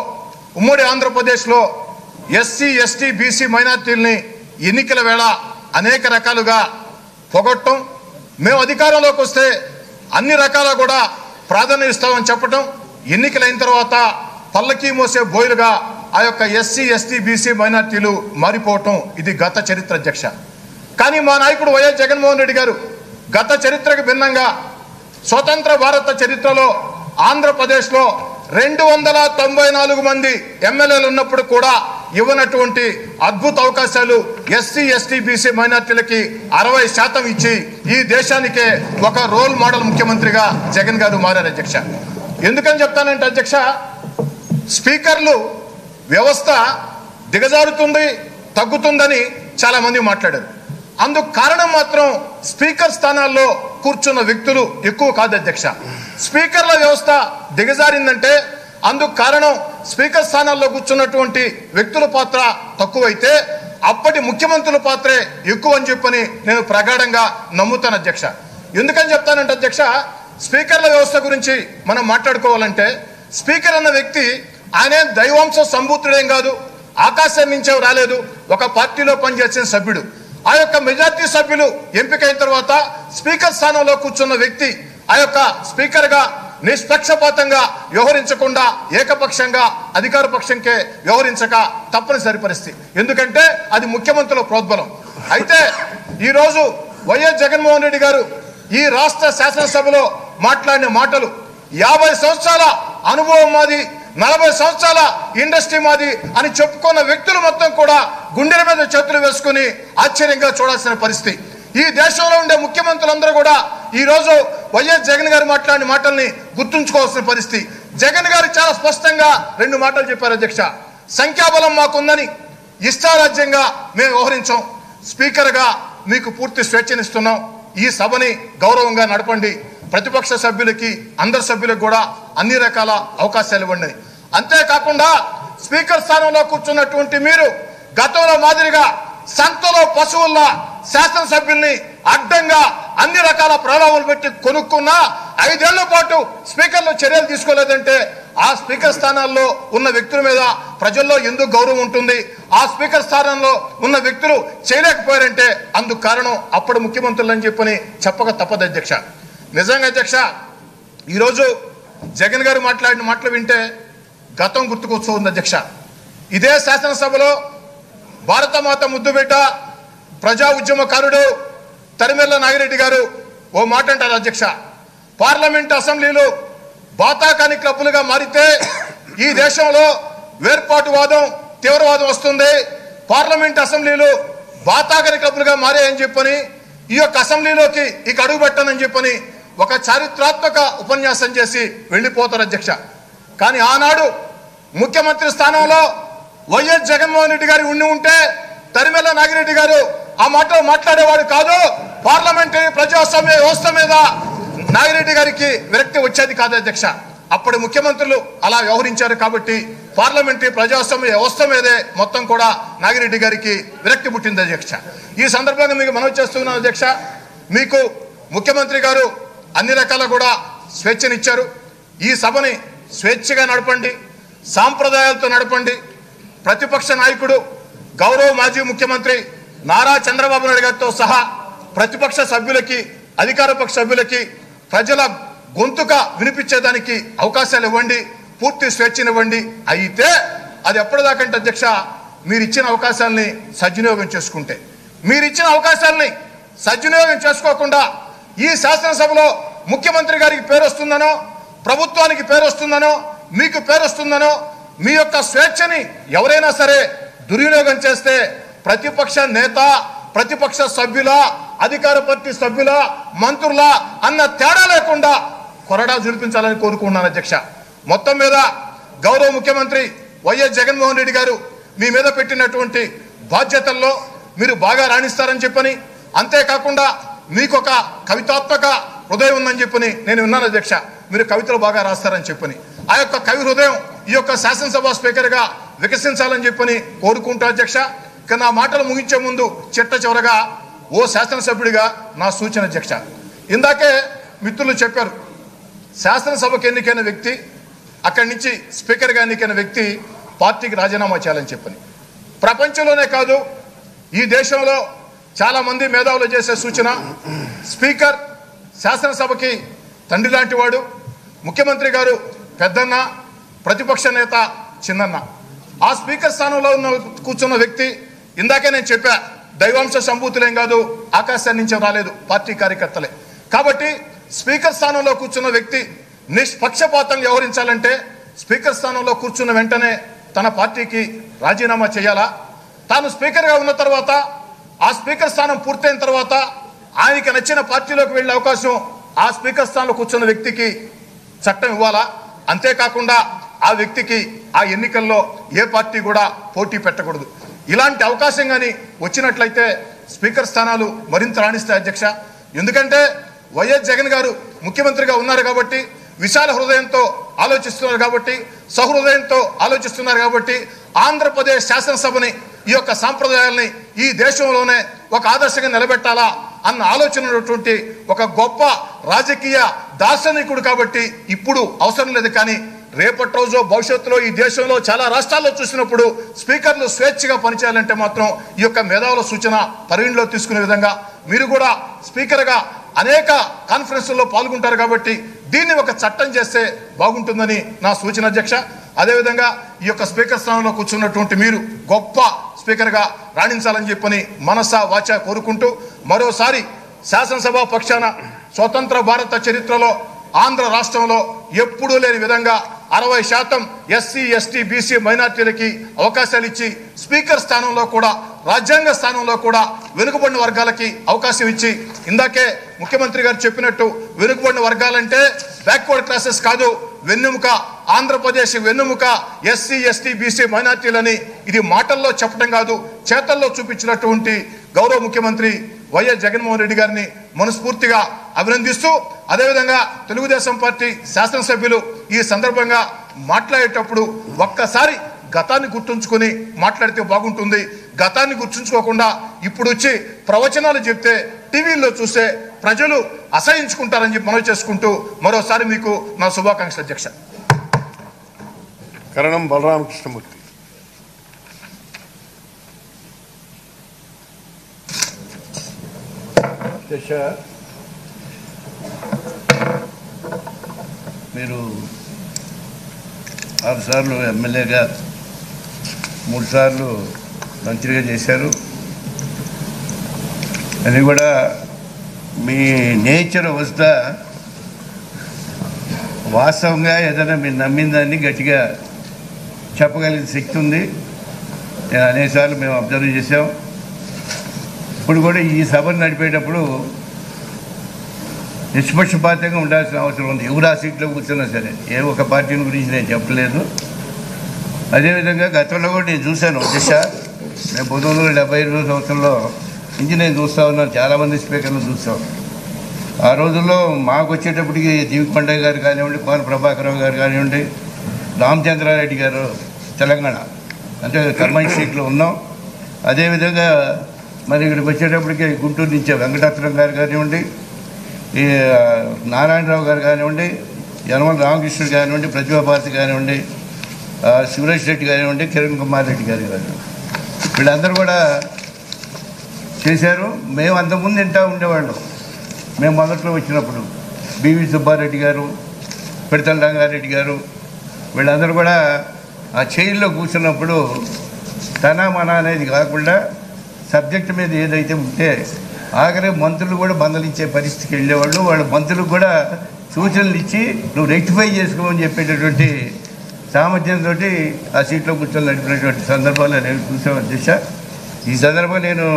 [SPEAKER 14] ఉమ్మడి ఆంధ్రప్రదేశ్లో ఎస్సీ ఎస్టీ బీసీ మైనార్టీలని ఎన్నికల వేళ అనేక రకాలుగా పొగట్టం. మేము అధికారంలోకి వస్తే అన్ని రకాల కూడా ప్రాధాన్యం ఇస్తామని చెప్పటం. ఎన్నికలైన తర్వాత పల్లకీ మోసే బోయిలుగా ఆ యొక్క ఎస్సీ ఎస్టీ బీసీ మైనార్టీలు మారిపోవటం ఇది గత చరిత్ర అధ్యక్ష. కానీ మా నాయకుడు వైఎస్ జగన్మోహన్ రెడ్డి గారు గత చరిత్రకు భిన్నంగా స్వతంత్ర భారత చరిత్రలో ఆంధ్రప్రదేశ్లో రెండు వందల తొంభై నాలుగు మంది ఎమ్మెల్యేలు ఉన్నప్పుడు కూడా ఇవ్వనటువంటి అద్భుత అవకాశాలు ఎస్సీ ఎస్టీ బీసీ మైనార్టీలకి అరవై శాతం ఇచ్చి ఈ దేశానికే ఒక రోల్ మోడల్ ముఖ్యమంత్రిగా జగన్ గారు మారారు అధ్యక్ష. ఎందుకని చెప్తానంటే అధ్యక్ష స్పీకర్లు వ్యవస్థ దిగజారుతుంది తగ్గుతుందని చాలామంది మాట్లాడారు. అందుకు కారణం మాత్రం స్పీకర్ స్థానాల్లో కూర్చున్న వ్యక్తులు ఎక్కువ కాదు అధ్యక్ష. స్పీకర్ల వ్యవస్థ దిగజారిందంటే అందుకు కారణం స్పీకర్ స్థానాల్లో కూర్చున్నటువంటి వ్యక్తుల పాత్ర తక్కువైతే అప్పటి ముఖ్యమంత్రుల పాత్రే ఎక్కువ అని చెప్పని నేను ప్రగాఢంగా నమ్ముతాను అధ్యక్ష. ఎందుకని చెప్తానంటే అధ్యక్ష స్పీకర్ల వ్యవస్థ గురించి మనం మాట్లాడుకోవాలంటే స్పీకర్ అన్న వ్యక్తి ఆయన దైవాంశ సంభూతుడేం కాదు ఆకాశం నుంచే రాలేదు ఒక పార్టీలో పనిచేసిన సభ్యుడు. ఆ యొక్క మెజార్టీ సభ్యులు ఎంపికైన తర్వాత స్పీకర్ స్థానంలో కూర్చున్న వ్యక్తి ఆ యొక్క స్పీకర్గా నిష్పక్షపాతంగా వ్యవహరించకుండా ఏకపక్షంగా అధికార పక్షంకే వ్యవహరించక తప్పనిసరి పరిస్థితి. ఎందుకంటే అది ముఖ్యమంత్రుల ప్రోద్బలం. అయితే ఈరోజు వైఎస్ జగన్మోహన్ రెడ్డి గారు ఈ రాష్ట్ర శాసనసభలో మాట్లాడిన మాటలు యాభై సంవత్సరాల అనుభవం మాది నలభై సంవత్సరాల ఇండస్ట్రీ మాది అని చెప్పుకున్న వ్యక్తులు మొత్తం కూడా గుండెల మీద చేతులు వేసుకుని ఆశ్చర్యంగా చూడాల్సిన పరిస్థితి. ఈ దేశంలో ఉండే ముఖ్యమంత్రులందరూ కూడా ఈ రోజు వైఎస్ జగన్ గారు మాట్లాడిన మాటల్ని గుర్తుంచుకోవాల్సిన పరిస్థితి. జగన్ గారు చాలా స్పష్టంగా రెండు మాటలు చెప్పారు అధ్యక్ష. సంఖ్యాబలం మాకుందని ఇష్టారాజ్యంగా మేము వ్యవహరించాం. స్పీకర్గా మీకు పూర్తి స్వేచ్ఛనిస్తున్నాం. ఈ సభని గౌరవంగా నడపండి. ప్రతిపక్ష సభ్యులకి అందరి సభ్యులకు కూడా అన్ని రకాల అవకాశాలు ఇవ్వండి. అంతేకాకుండా స్పీకర్ స్థానంలో కూర్చున్నటువంటి మీరు గతంలో మాదిరిగా సంతలో పశువుల శాసనసభ్యుల్ని అడ్డంగా అన్ని రకాల ప్రలోభాలు పెట్టి కొనుక్కున్న ఐదేళ్ళ పాటు స్పీకర్లు చర్యలు తీసుకోలేదంటే ఆ స్పీకర్ స్థానాల్లో ఉన్న వ్యక్తుల మీద ప్రజల్లో ఎందుకు గౌరవం ఉంటుంది? ఆ స్పీకర్ స్థానంలో ఉన్న వ్యక్తులు చేయలేకపోయారంటే అందుకు కారణం అప్పుడు ముఖ్యమంత్రులు అని చెప్పని చెప్పక తప్పదు అధ్యక్ష. నిజంగా అధ్యక్ష ఈరోజు జగన్ గారు మాట్లాడిన మాటలు వింటే గతం గుర్తుకొస్తుంది అధ్యక్ష. ఇదే శాసనసభలో భారతమాత ముద్దుబిడ్డ ప్రజా ఉద్యమకారుడు తరిమెల్ల నాగిరెడ్డి గారు ఓ మాట అంటారు అధ్యక్ష. పార్లమెంట్ అసెంబ్లీలు బాతాకాని క్లబ్లుగా మారితే ఈ దేశంలో వేర్పాటువాదం తీవ్రవాదం వస్తుంది. పార్లమెంట్ అసెంబ్లీలు బాతాకాని క్లబ్లుగా మారాయని చెప్పని ఈ యొక్క అసెంబ్లీలోకి ఇక అడుగు పెట్టనని చెప్పని ఒక చారిత్రాత్మక ఉపన్యాసం చేసి వెళ్ళిపోతారు అధ్యక్ష. కానీ ఆనాడు ముఖ్యమంత్రి స్థానంలో వైఎస్ జగన్మోహన్ రెడ్డి గారు ఉండి ఉంటే తరిమెల్ల నాగిరెడ్డి గారు ఆ మాట మాట్లాడేవాడు కాదు. పార్లమెంటరీ ప్రజాస్వామ్య వ్యవస్థ మీద నాగిరెడ్డి గారికి విరక్తి వచ్చేది కాదు అధ్యక్ష. అప్పుడు ముఖ్యమంత్రులు అలా వ్యవహరించారు కాబట్టి పార్లమెంటరీ ప్రజాస్వామ్య వ్యవస్థ మీదే మొత్తం కూడా నాగిరెడ్డి గారికి విరక్తి పుట్టింది అధ్యక్ష. ఈ సందర్భంగా మీకు మనవి చేస్తున్నాను అధ్యక్ష. మీకు ముఖ్యమంత్రి గారు అన్ని రకాల కూడా స్వేచ్ఛనిచ్చారు. ఈ సభని స్వేచ్ఛగా నడపండి. సాంప్రదాయాలతో నడపండి. ప్రతిపక్ష నాయకుడు గౌరవ మాజీ ముఖ్యమంత్రి నారా చంద్రబాబు నాయుడు గారితో సహా ప్రతిపక్ష సభ్యులకి అధికార పక్ష సభ్యులకి ప్రజల గొంతుక వినిపించేదానికి అవకాశాలు ఇవ్వండి పూర్తి స్వేచ్ఛనివ్వండి. అయితే అది ఎప్పటిదాకంటే అధ్యక్ష మీరు ఇచ్చిన అవకాశాలని సద్వినియోగం చేసుకుంటే. మీరు ఇచ్చిన అవకాశాలని సద్వినియోగం చేసుకోకుండా ఈ శాసనసభలో ముఖ్యమంత్రి గారికి పేరు వస్తుందనో ప్రభుత్వానికి పేరు వస్తుందనో మీకు పేరు వస్తుందనో మీ యొక్క స్వేచ్ఛని ఎవరైనా సరే దుర్వినియోగం చేస్తే ప్రతిపక్ష నేత ప్రతిపక్ష సభ్యుల అధికార పార్టీ సభ్యుల మంత్రుల అన్న తేడా లేకుండా కొరడా జులిపించాలని కోరుకున్నాను అధ్యక్ష. మొత్తం మీద గౌరవ ముఖ్యమంత్రి వైఎస్ జగన్మోహన్ రెడ్డి గారు మీ మీద పెట్టినటువంటి బాధ్యతల్లో మీరు బాగా రాణిస్తారని చెప్పని అంతేకాకుండా మీకు ఒక కవితాత్మక హృదయం ఉందని చెప్పని నేను విన్నాను అధ్యక్ష. మీరు కవితలు బాగా రాస్తారని చెప్పని. ఆ యొక్క కవి హృదయం ఈ యొక్క శాసనసభ స్పీకర్గా వికసించాలని చెప్పని కోరుకుంటా అధ్యక్ష. ఇక నా మాటలు ముగించే ముందు చిట్ట చివరగా ఓ శాసనసభ్యుడిగా నా సూచన అధ్యక్ష. ఇందాకే మిత్రులు చెప్పారు శాసనసభకు ఎన్నికైన వ్యక్తి అక్కడి నుంచి స్పీకర్గా ఎన్నికైన వ్యక్తి పార్టీకి రాజీనామా చేయాలని చెప్పని. ప్రపంచంలోనే కాదు ఈ దేశంలో చాలామంది మేధావులు చేసే సూచన స్పీకర్ శాసనసభకి తండ్రి లాంటి వాడు ముఖ్యమంత్రి గారు పెద్దన్న ప్రతిపక్ష నేత చిన్నన్న. ఆ స్పీకర్ స్థానంలో ఉన్న కూర్చున్న వ్యక్తి ఇందాకే నేను చెప్పా దైవాంశ సంభూతులేం కాదు ఆకాశాన్ని నుంచి రాలేదు పార్టీ కార్యకర్తలే. కాబట్టి స్పీకర్ స్థానంలో కూర్చున్న వ్యక్తి నిష్పక్షపాతంగా వ్యవహరించాలంటే స్పీకర్ స్థానంలో కూర్చున్న వెంటనే తన పార్టీకి రాజీనామా చేయాలా? తాను స్పీకర్గా ఉన్న తర్వాత ఆ స్పీకర్ స్థానం పూర్తయిన తర్వాత ఆయనకి నచ్చిన పార్టీలోకి వెళ్ళే అవకాశం ఆ స్పీకర్ స్థానంలో కూర్చున్న వ్యక్తికి చట్టం ఇవ్వాలా? అంతేకాకుండా ఆ వ్యక్తికి ఆ ఎన్నికల్లో ఏ పార్టీ కూడా పోటీ పెట్టకూడదు. ఇలాంటి అవకాశం కానీ వచ్చినట్లయితే స్పీకర్ స్థానాలు మరింత రాణిస్తాయి అధ్యక్ష. ఎందుకంటే వైఎస్ జగన్ గారు ముఖ్యమంత్రిగా ఉన్నారు కాబట్టి విశాల హృదయంతో ఆలోచిస్తున్నారు కాబట్టి సహృదయంతో ఆలోచిస్తున్నారు కాబట్టి ఆంధ్రప్రదేశ్ శాసనసభని ఈ యొక్క సాంప్రదాయాల్ని ఈ దేశంలోనే ఒక ఆదర్శంగా నిలబెట్టాలా అన్న ఆలోచన ఉన్నటువంటి ఒక గొప్ప రాజకీయ దార్శనికుడు కాబట్టి ఇప్పుడు అవసరం లేదు. కానీ రేపటి రోజు భవిష్యత్తులో ఈ దేశంలో చాలా రాష్ట్రాల్లో చూసినప్పుడు స్పీకర్లు స్వేచ్ఛగా పనిచేయాలంటే మాత్రం ఈ యొక్క మేధావుల సూచన పరిగణలో తీసుకునే విధంగా మీరు కూడా స్పీకర్గా అనేక కాన్ఫరెన్స్లో పాల్గొంటారు కాబట్టి దీన్ని ఒక చట్టం చేస్తే బాగుంటుందని నా సూచన అధ్యక్ష అదేవిధంగా ఈ యొక్క స్పీకర్ స్థానంలో కూర్చున్నటువంటి మీరు గొప్ప స్పీకర్గా రాణించాలని చెప్పని మనస వాచ కోరుకుంటూ మరోసారి శాసనసభ పక్షాన స్వతంత్ర భారత చరిత్రలో ఆంధ్ర రాష్ట్రంలో ఎప్పుడూ లేని విధంగా అరవై శాతం ఎస్సీ ఎస్టీ బీసీ మైనార్టీలకి అవకాశాలు ఇచ్చి స్పీకర్ స్థానంలో కూడా రాజ్యాంగ స్థానంలో కూడా వెనుకబడిన వర్గాలకి అవకాశం ఇచ్చి ఇందాకే ముఖ్యమంత్రి గారు చెప్పినట్టు వెనుకబడిన వర్గాలంటే బ్యాక్వర్డ్ క్లాసెస్ కాదు వెన్నెముక ఆంధ్రప్రదేశ్ వెన్నెముక ఎస్సీ ఎస్టీ బీసీ మైనార్టీలని ఇది మాటల్లో చెప్పడం కాదు చేతల్లో చూపించినటువంటి గౌరవ ముఖ్యమంత్రి వైఎస్ జగన్మోహన్ రెడ్డి గారిని మనస్ఫూర్తిగా అభినందిస్తూ అదేవిధంగా తెలుగుదేశం పార్టీ శాసనసభ్యులు ఈ సందర్భంగా మాట్లాడేటప్పుడు ఒక్కసారి గతాన్ని గుర్తుంచుకొని మాట్లాడితే బాగుంటుంది. గతాన్ని గుర్తుంచుకోకుండా ఇప్పుడు వచ్చి ప్రవచనాలు చెప్తే టీవీల్లో చూస్తే ప్రజలు అసహించుకుంటారని చెప్పి మనవి చేసుకుంటూ మరోసారి మీకు నా శుభాకాంక్షలు అధ్యక్ష.
[SPEAKER 2] కరణం బలరామకృష్ణమూర్తి.
[SPEAKER 15] దశ మీరు ఆరు సార్లు ఎమ్మెల్యేగా మూడు సార్లు మంత్రిగా చేశారు. అది కూడా మీ నేచర్ వస్తా వాస్తవంగా ఏదైనా మీరు నమ్మిన దాన్ని గట్టిగా చెప్పగలిగిన శక్తి ఉంది. నేను అనేకసార్లు మేము అబ్జర్వ్ చేసాం ఇప్పుడు కూడా ఈ సభను నడిపేటప్పుడు నిష్పక్షపాతంగా ఉండాల్సిన అవసరం ఉంది. ఎవరు ఆ సీట్లో కూర్చున్నా సరే. ఏ ఒక పార్టీని గురించి నేను చెప్పలేదు. అదేవిధంగా గతంలో కూడా నేను చూశాను. దిశ నేను పంతొమ్మిది వందల డెబ్బై ఎనిమిదో సంవత్సరంలో నుంచి నేను చూస్తూ ఉన్నాను చాలామంది స్పీకర్లు చూస్తాం. ఆ రోజుల్లో మాకు వచ్చేటప్పటికి జీవి పండగ గారు కానివ్వండి కోన ప్రభాకరరావు గారు కానివ్వండి రామచంద్రారెడ్డి గారు తెలంగాణ. అంటే కర్మాయి స్ట్రీట్లో ఉన్నాం. అదేవిధంగా మరి ఇక్కడికి వచ్చేటప్పటికి గుంటూరు నుంచి వెంకటాచలం గారు కానివ్వండి ఈ నారాయణరావు గారు కానివ్వండి యనమల రామకృష్ణుడు కానివ్వండి ప్రతిభాభారతి కానివ్వండి సురేష్ రెడ్డి కానివ్వండి కిరణ్ కుమార్ రెడ్డి గారు కానివ్వండి. వీళ్ళందరూ కూడా చేశారు. మేము అంతకుముందు వింటూ ఉండేవాళ్ళం. మేము మొదట్లో వచ్చినప్పుడు బివి సుబ్బారెడ్డి గారు పిడతల రంగారెడ్డి గారు వీళ్ళందరూ కూడా ఆ చైర్లో కూర్చున్నప్పుడు తన మన అనేది కాకుండా సబ్జెక్ట్ మీద ఏదైతే ఉంటే ఆఖరి మంత్రులు కూడా మందలించే పరిస్థితికి వెళ్ళేవాళ్ళు. వాళ్ళ మంత్రులకు కూడా సూచనలు ఇచ్చి నువ్వు రెక్టిఫై చేసుకోమని చెప్పేటటువంటి సామర్థ్యంతో ఆ సీట్లో కూర్చొని నడిపినటువంటి సందర్భాలు నేను చూసాను అధ్యక్ష ఈ సందర్భంగా నేను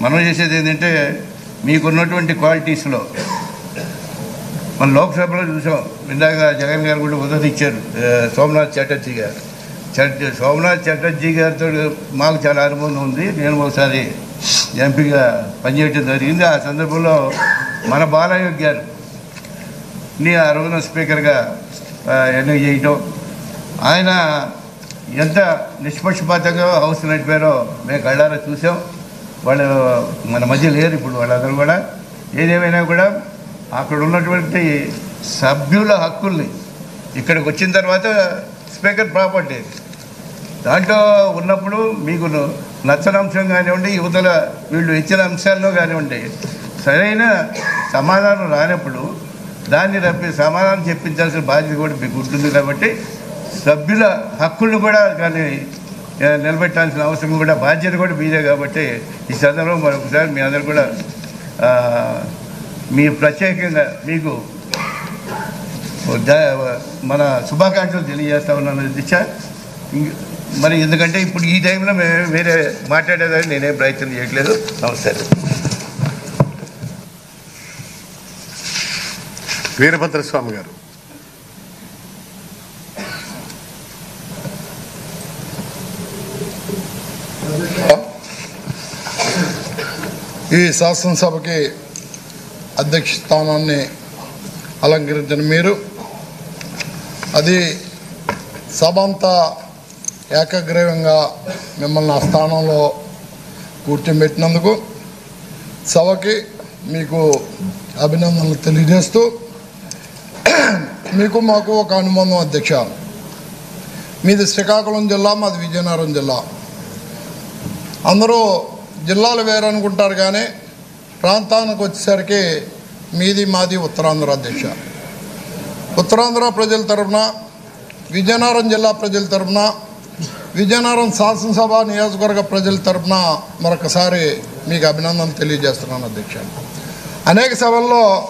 [SPEAKER 15] మనం చేసేది ఏంటంటే మీకున్నటువంటి క్వాలిటీస్లో మన లోక్సభలో చూసాం. ఇందాక జగన్ గారు కూడా ఉదయం ఇచ్చారు. సోమనాథ్ చటర్జీ గారు. చట్- సోమనాథ్ చటర్జీ గారితో మాకు చాలా అనుబంధం ఉంది. నేను ఒకసారి ఎంపీగా పనిచేయడం జరిగింది. ఆ సందర్భంలో మన బాలయ్య గారు ని ఆ రోజున స్పీకర్గా ఎన్నిక చేయటం. ఆయన ఎంత నిష్పక్షపాతంగా హౌస్ నడిపారో మేము కళ్ళారా చూసాం. వాళ్ళు మన మధ్య లేరు ఇప్పుడు వాళ్ళందరూ కూడా. ఏదేమైనా కూడా అక్కడ ఉన్నటువంటి సభ్యుల హక్కుల్ని ఇక్కడికి వచ్చిన తర్వాత స్పీకర్ ప్రాపర్టీ దాంట్లో ఉన్నప్పుడు మీకు నచ్చని అంశం కానివ్వండి యువతల వీళ్ళు ఇచ్చిన అంశాల్లో కానివ్వండి సరైన సమాధానం రానప్పుడు దాన్ని రప్పి సమాధానం చెప్పించాల్సిన బాధ్యత కూడా మీకు ఉంటుంది కాబట్టి సభ్యుల హక్కులను కూడా కానీ నిలబెట్టాల్సిన అవసరం కూడా బాధ్యత కూడా మీదే కాబట్టి ఈ సందర్భంలో మరొకసారి మీ అందరు కూడా మీ ప్రత్యేకంగా మీకు మన శుభాకాంక్షలు తెలియజేస్తా ఉన్నాను దిశ మరి ఎందుకంటే ఇప్పుడు ఈ టైంలో మేము వేరే మాట్లాడేదాన్ని నేనేం ప్రయత్నం చేయట్లేదు. నమస్తే.
[SPEAKER 2] వీరభద్రస్వామి గారు.
[SPEAKER 16] ఈ శాసనసభకి అధ్యక్ష స్థానాన్ని అలంకరించిన మీరు. అది సభ అంతా ఏకగ్రీవంగా మిమ్మల్ని ఆ స్థానంలో కూర్చోబెట్టినందుకు సభకి మీకు అభినందనలు తెలియజేస్తూ మీకు మాకు ఒక అనుబంధం అధ్యక్ష. మీది శ్రీకాకుళం జిల్లా మాది విజయనగరం జిల్లా. అందరూ జిల్లాలు వేరనుకుంటారు కానీ ప్రాంతానికి వచ్చేసరికి మీది మాది ఉత్తరాంధ్ర దిశ. ఉత్తరాంధ్ర ప్రజల తరఫున విజయనగరం జిల్లా ప్రజల తరఫున విజయనగరం శాసనసభ నియోజకవర్గ ప్రజల తరఫున మరొకసారి మీకు అభినందనలు తెలియజేస్తున్నాను అధ్యక్ష. అనేక సభల్లో